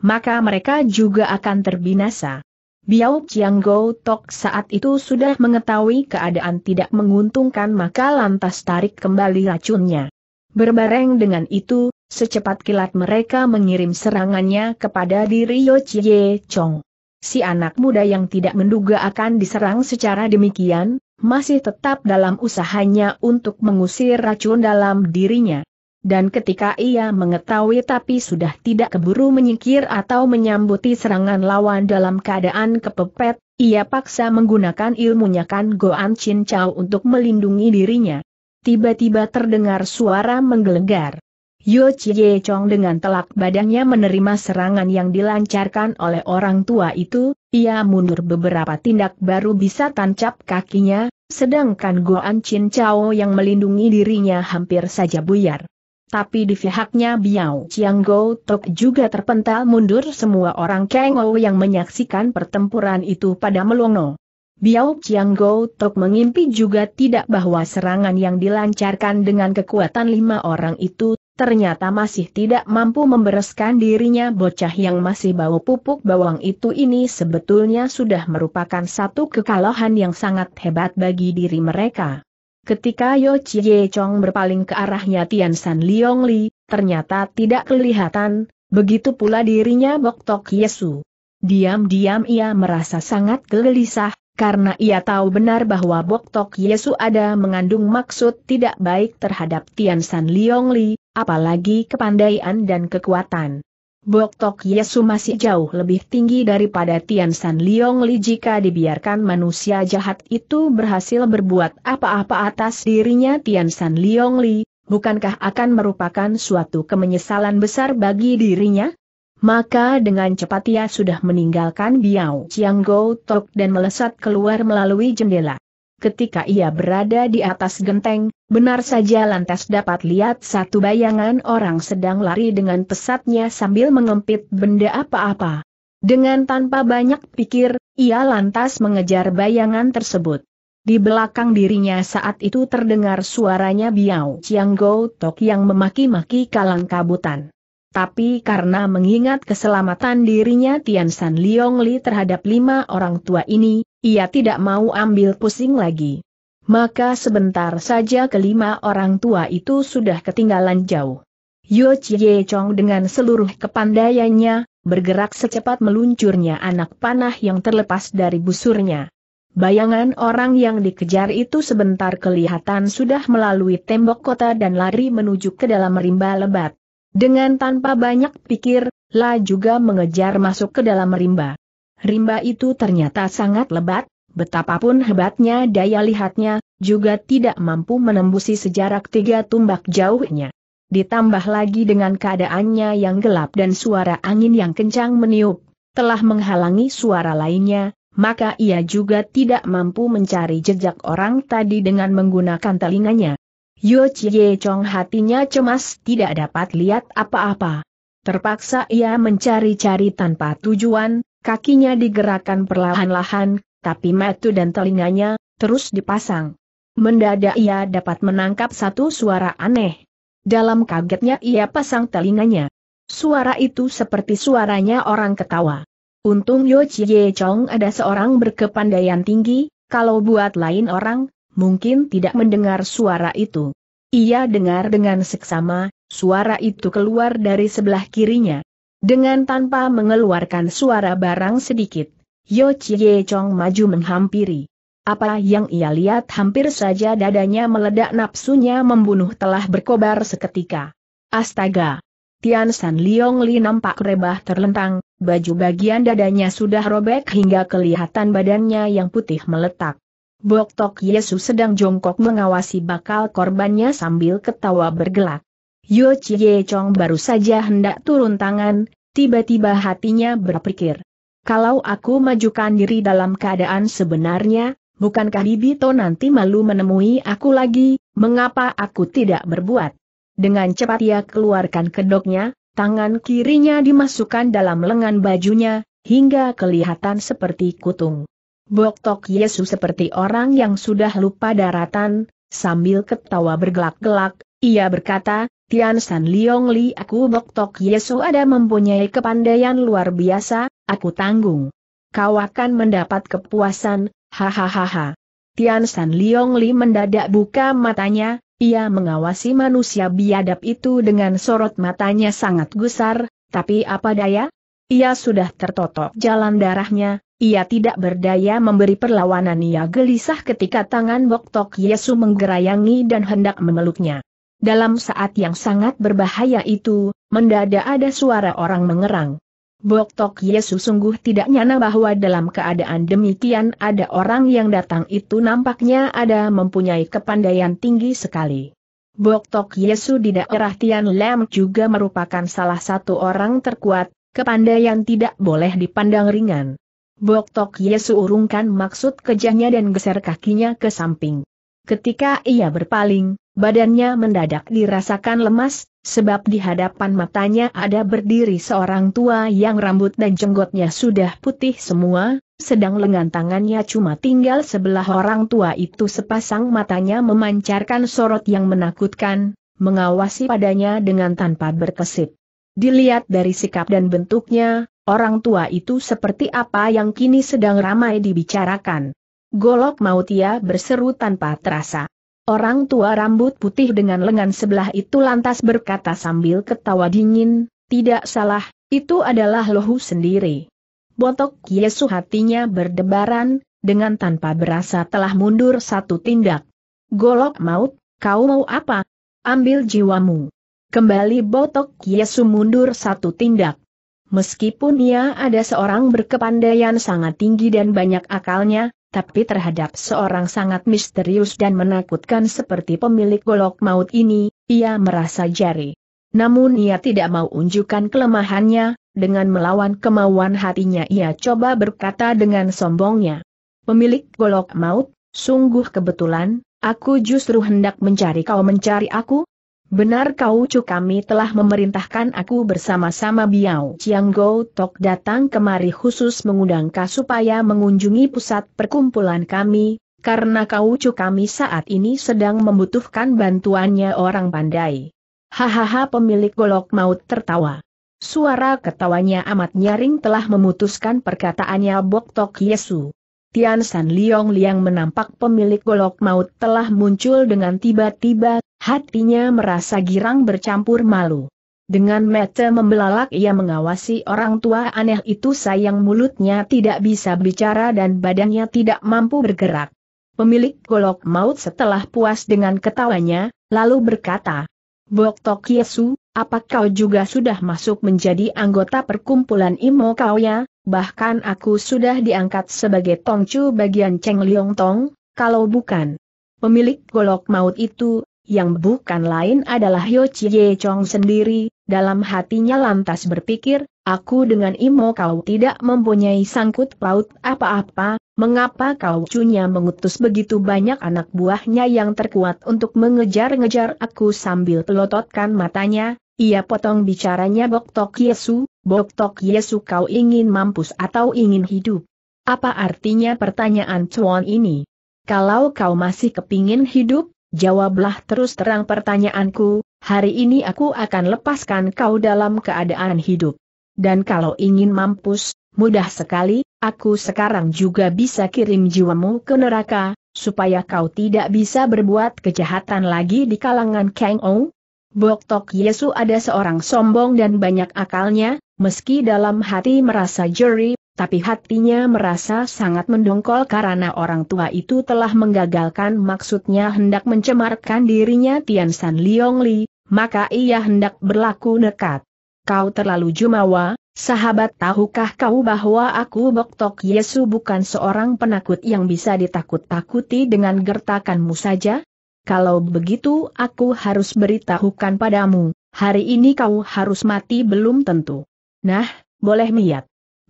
maka mereka juga akan terbinasa. Biao Chiang Go Tok saat itu sudah mengetahui keadaan tidak menguntungkan maka lantas tarik kembali racunnya. Berbareng dengan itu, secepat kilat mereka mengirim serangannya kepada diri Yo Chie Chong. Si anak muda yang tidak menduga akan diserang secara demikian, masih tetap dalam usahanya untuk mengusir racun dalam dirinya dan ketika ia mengetahui tapi sudah tidak keburu menyingkir atau menyambuti serangan lawan dalam keadaan kepepet, ia paksa menggunakan ilmunya Kan Goan Chin Chow untuk melindungi dirinya. Tiba-tiba terdengar suara menggelegar. Yo Chie Chong dengan telak badannya menerima serangan yang dilancarkan oleh orang tua itu, ia mundur beberapa tindak baru bisa tancap kakinya, sedangkan Goan Chin Chow yang melindungi dirinya hampir saja buyar. Tapi di pihaknya Biao Chiang Go Tok juga terpental mundur semua orang Kengou yang menyaksikan pertempuran itu pada melongo. Biao Chiang Go Tok mengimpi juga tidak bahwa serangan yang dilancarkan dengan kekuatan lima orang itu, ternyata masih tidak mampu membereskan dirinya bocah yang masih bau pupuk bawang itu ini sebetulnya sudah merupakan satu kekalahan yang sangat hebat bagi diri mereka. Ketika Yo Chie Chong berpaling ke arahnya Tian San Liong Li, ternyata tidak kelihatan, begitu pula dirinya Bok Tok Yesu. Diam-diam ia merasa sangat gelisah, karena ia tahu benar bahwa Bok Tok Yesu ada mengandung maksud tidak baik terhadap Tian San Liong Li, apalagi kepandaian dan kekuatan. Bok Tok Yesu masih jauh lebih tinggi daripada Tian San Liong Li jika dibiarkan manusia jahat itu berhasil berbuat apa-apa atas dirinya Tian San Liong Li, bukankah akan merupakan suatu kemenyesalan besar bagi dirinya? Maka dengan cepat ia sudah meninggalkan Biao Chiang Go Tok dan melesat keluar melalui jendela. Ketika ia berada di atas genteng, benar saja lantas dapat lihat satu bayangan orang sedang lari dengan pesatnya sambil mengempit benda apa-apa. Dengan tanpa banyak pikir, ia lantas mengejar bayangan tersebut. Di belakang dirinya saat itu terdengar suaranya Biao Chiang Go Tok yang memaki-maki kalang kabutan. Tapi karena mengingat keselamatan dirinya Tian San Liong Li terhadap lima orang tua ini, ia tidak mau ambil pusing lagi. Maka sebentar saja kelima orang tua itu sudah ketinggalan jauh. Yo Chie Chong dengan seluruh kepandaiannya, bergerak secepat meluncurnya anak panah yang terlepas dari busurnya. Bayangan orang yang dikejar itu sebentar kelihatan sudah melalui tembok kota dan lari menuju ke dalam rimba lebat. Dengan tanpa banyak pikir, La juga mengejar masuk ke dalam rimba. Rimba itu ternyata sangat lebat, betapapun hebatnya daya lihatnya, juga tidak mampu menembusi sejarak tiga tumbak jauhnya. Ditambah lagi dengan keadaannya yang gelap dan suara angin yang kencang meniup, telah menghalangi suara lainnya, maka ia juga tidak mampu mencari jejak orang tadi dengan menggunakan telinganya. Yo Chie Chong hatinya cemas tidak dapat lihat apa-apa. Terpaksa ia mencari-cari tanpa tujuan, kakinya digerakkan perlahan-lahan, tapi mata dan telinganya terus dipasang. Mendadak ia dapat menangkap satu suara aneh. Dalam kagetnya ia pasang telinganya. Suara itu seperti suaranya orang ketawa. Untung Yo Chie Chong ada seorang berkepandaian tinggi, kalau buat lain orang, mungkin tidak mendengar suara itu. Ia dengar dengan seksama, suara itu keluar dari sebelah kirinya. Dengan tanpa mengeluarkan suara barang sedikit, Yo Chie Chong maju menghampiri. Apa yang ia lihat hampir saja dadanya meledak nafsunya membunuh telah berkobar seketika. Astaga! Tian San Liong Li nampak rebah terlentang, baju bagian dadanya sudah robek hingga kelihatan badannya yang putih meletak. Bok Tok Yesus sedang jongkok mengawasi bakal korbannya sambil ketawa bergelak. Yo Chie Chong baru saja hendak turun tangan, tiba-tiba hatinya berpikir. Kalau aku majukan diri dalam keadaan sebenarnya, bukankah Bibito nanti malu menemui aku lagi, mengapa aku tidak berbuat? Dengan cepat ia keluarkan kedoknya, tangan kirinya dimasukkan dalam lengan bajunya, hingga kelihatan seperti kutung. Bok Tok Yesus seperti orang yang sudah lupa daratan, sambil ketawa bergelak-gelak, ia berkata, Tian San Liong Li aku Bok Tok Yesus ada mempunyai kepandaian luar biasa, aku tanggung. Kau akan mendapat kepuasan, hahaha. Tian San Liong Li mendadak buka matanya, ia mengawasi manusia biadab itu dengan sorot matanya sangat gusar, tapi apa daya? Ia sudah tertotok jalan darahnya, ia tidak berdaya memberi perlawanan ia gelisah ketika tangan Bok Tok Yesu menggerayangi dan hendak memeluknya. Dalam saat yang sangat berbahaya itu, mendadak ada suara orang mengerang. Bok Tok Yesu sungguh tidak nyana bahwa dalam keadaan demikian ada orang yang datang itu nampaknya ada mempunyai kepandaian tinggi sekali. Bok Tok Yesu di daerah Tian Lam juga merupakan salah satu orang terkuat, kepandaian tidak boleh dipandang ringan. Bok Tok Yesu urungkan maksud kejahnya dan geser kakinya ke samping. Ketika ia berpaling, badannya mendadak dirasakan lemas, sebab di hadapan matanya ada berdiri seorang tua yang rambut dan jenggotnya sudah putih semua, sedang lengan tangannya cuma tinggal sebelah orang tua itu sepasang matanya memancarkan sorot yang menakutkan, mengawasi padanya dengan tanpa berkesip. Dilihat dari sikap dan bentuknya, orang tua itu seperti apa yang kini sedang ramai dibicarakan. Golok Mautia berseru tanpa terasa. Orang tua rambut putih dengan lengan sebelah itu lantas berkata sambil ketawa dingin, tidak salah, itu adalah lohu sendiri. Botok Yesu hatinya berdebaran, dengan tanpa berasa telah mundur satu tindak. Golok maut, kau mau apa? Ambil jiwamu. Kembali botok Yesu mundur satu tindak. Meskipun ia ada seorang berkepandaian sangat tinggi dan banyak akalnya, tapi terhadap seorang sangat misterius dan menakutkan seperti pemilik golok maut ini, ia merasa jari. Namun ia tidak mau unjukkan kelemahannya, dengan melawan kemauan hatinya ia coba berkata dengan sombongnya. Pemilik golok maut, sungguh kebetulan, aku justru hendak mencari kau mencari aku, Benar kau cu kami telah memerintahkan aku bersama-sama Biao Chiang Go Tok datang kemari khusus mengundang kau supaya mengunjungi pusat perkumpulan kami, karena kau cu kami saat ini sedang membutuhkan bantuannya orang pandai. Hahaha pemilik golok maut tertawa. Suara ketawanya amat nyaring telah memutuskan perkataannya Bok Tok Yesu. Tian San Liong Liang menampak pemilik golok maut telah muncul dengan tiba-tiba, hatinya merasa girang bercampur malu. Dengan mata membelalak ia mengawasi orang tua aneh itu sayang mulutnya tidak bisa bicara dan badannya tidak mampu bergerak. Pemilik golok maut setelah puas dengan ketawanya, lalu berkata, Bok Tok Yesu, apa kau juga sudah masuk menjadi anggota perkumpulan Imo kau ya? bahkan aku sudah diangkat sebagai tongcu bagian Cheng Liong Tong, kalau bukan. Pemilik golok maut itu, yang bukan lain adalah Yo Chie Chong sendiri, dalam hatinya lantas berpikir, aku dengan Imo kau tidak mempunyai sangkut paut apa-apa, mengapa kau cunya mengutus begitu banyak anak buahnya yang terkuat untuk mengejar-ngejar aku sambil pelototkan matanya, ia potong bicaranya Bok Tok Yesu, Bok Tok Yesu kau ingin mampus atau ingin hidup? Apa artinya pertanyaan Chuan ini? Kalau kau masih kepingin hidup, jawablah terus terang pertanyaanku, hari ini aku akan lepaskan kau dalam keadaan hidup. Dan kalau ingin mampus, mudah sekali, aku sekarang juga bisa kirim jiwamu ke neraka, supaya kau tidak bisa berbuat kejahatan lagi di kalangan Kang Ou. Bok Tok Yesu ada seorang sombong dan banyak akalnya, Meski dalam hati merasa jeri, tapi hatinya merasa sangat mendongkol karena orang tua itu telah menggagalkan maksudnya hendak mencemarkan dirinya Tian San Liong Li, maka ia hendak berlaku nekat. Kau terlalu jumawa, sahabat tahukah kau bahwa aku Boktok Yesu bukan seorang penakut yang bisa ditakut-takuti dengan gertakanmu saja? Kalau begitu aku harus beritahukan padamu, hari ini kau harus mati belum tentu. Nah, boleh miat.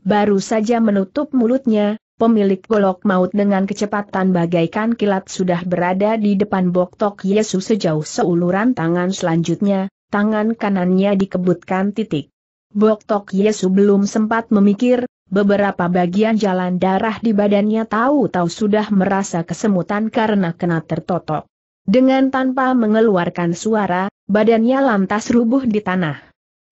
Baru saja menutup mulutnya, pemilik golok maut dengan kecepatan bagaikan kilat sudah berada di depan Boktok Yesus sejauh seuluran tangan selanjutnya, tangan kanannya dikebutkan titik. Boktok Yesus belum sempat memikir, beberapa bagian jalan darah di badannya tahu-tahu sudah merasa kesemutan karena kena tertotok. Dengan tanpa mengeluarkan suara, badannya lantas rubuh di tanah.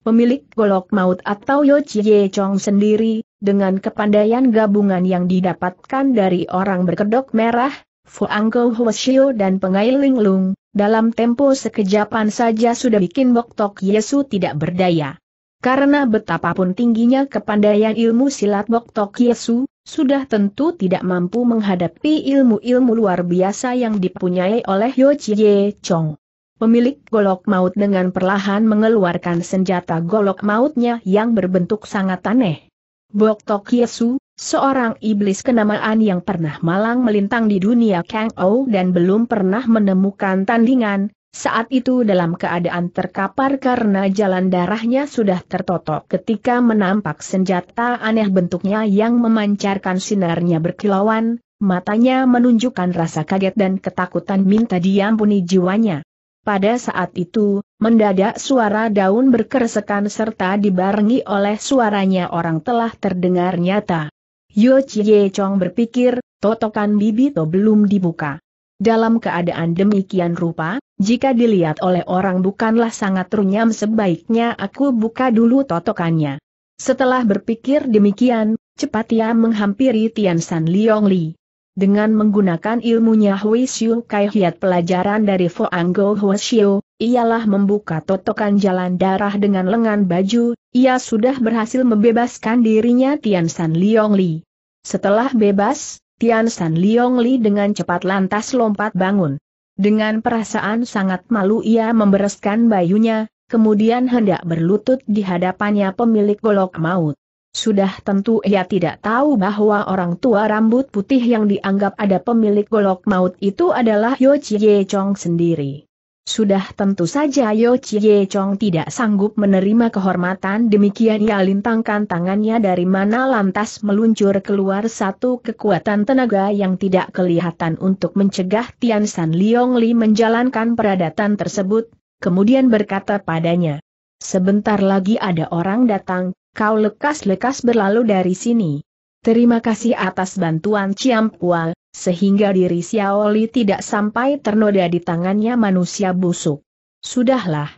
Pemilik golok maut atau Yo Chie Chong sendiri, dengan kepandaian gabungan yang didapatkan dari orang berkedok merah, Fu Angko Hwasyo dan Pengailing Lung, dalam tempo sekejapan saja sudah bikin Bok Tok Yesu tidak berdaya. Karena betapapun tingginya kepandaian ilmu silat Bok Tok Yesu, sudah tentu tidak mampu menghadapi ilmu-ilmu luar biasa yang dipunyai oleh Yo Chie Chong. Pemilik golok maut dengan perlahan mengeluarkan senjata golok mautnya yang berbentuk sangat aneh. Bok Tok Yesu, seorang iblis kenamaan yang pernah malang melintang di dunia Kang Ou dan belum pernah menemukan tandingan, saat itu dalam keadaan terkapar karena jalan darahnya sudah tertotok ketika menampak senjata aneh bentuknya yang memancarkan sinarnya berkilauan, matanya menunjukkan rasa kaget dan ketakutan minta diampuni jiwanya. Pada saat itu, mendadak suara daun berkeresekan serta dibarengi oleh suaranya orang telah terdengar nyata. Yo Chie Chong berpikir, totokan bibito belum dibuka. Dalam keadaan demikian rupa, jika dilihat oleh orang bukanlah sangat runyam sebaiknya aku buka dulu totokannya. Setelah berpikir demikian, cepat ia menghampiri Tian San Liong Li. Dengan menggunakan ilmunya Hui Xiu Kai Hiat pelajaran dari Fo Anggo Xiu, ialah membuka totokan jalan darah dengan lengan baju, ia sudah berhasil membebaskan dirinya Tian San Liong Li. Setelah bebas, Tian San Liong Li dengan cepat lantas lompat bangun. Dengan perasaan sangat malu ia membereskan bayunya, kemudian hendak berlutut di hadapannya pemilik golok maut. Sudah tentu ia tidak tahu bahwa orang tua rambut putih yang dianggap ada pemilik golok maut itu adalah Yo Chie Chong sendiri. Sudah tentu saja Yo Chie Chong tidak sanggup menerima kehormatan demikian ia lintangkan tangannya dari mana lantas meluncur keluar satu kekuatan tenaga yang tidak kelihatan untuk mencegah Tian San Liong Li menjalankan peradatan tersebut, kemudian berkata padanya. Sebentar lagi ada orang datang, kau lekas-lekas berlalu dari sini. Terima kasih atas bantuan Ciampua, sehingga diri Xiaoli tidak sampai ternoda di tangannya manusia busuk. Sudahlah,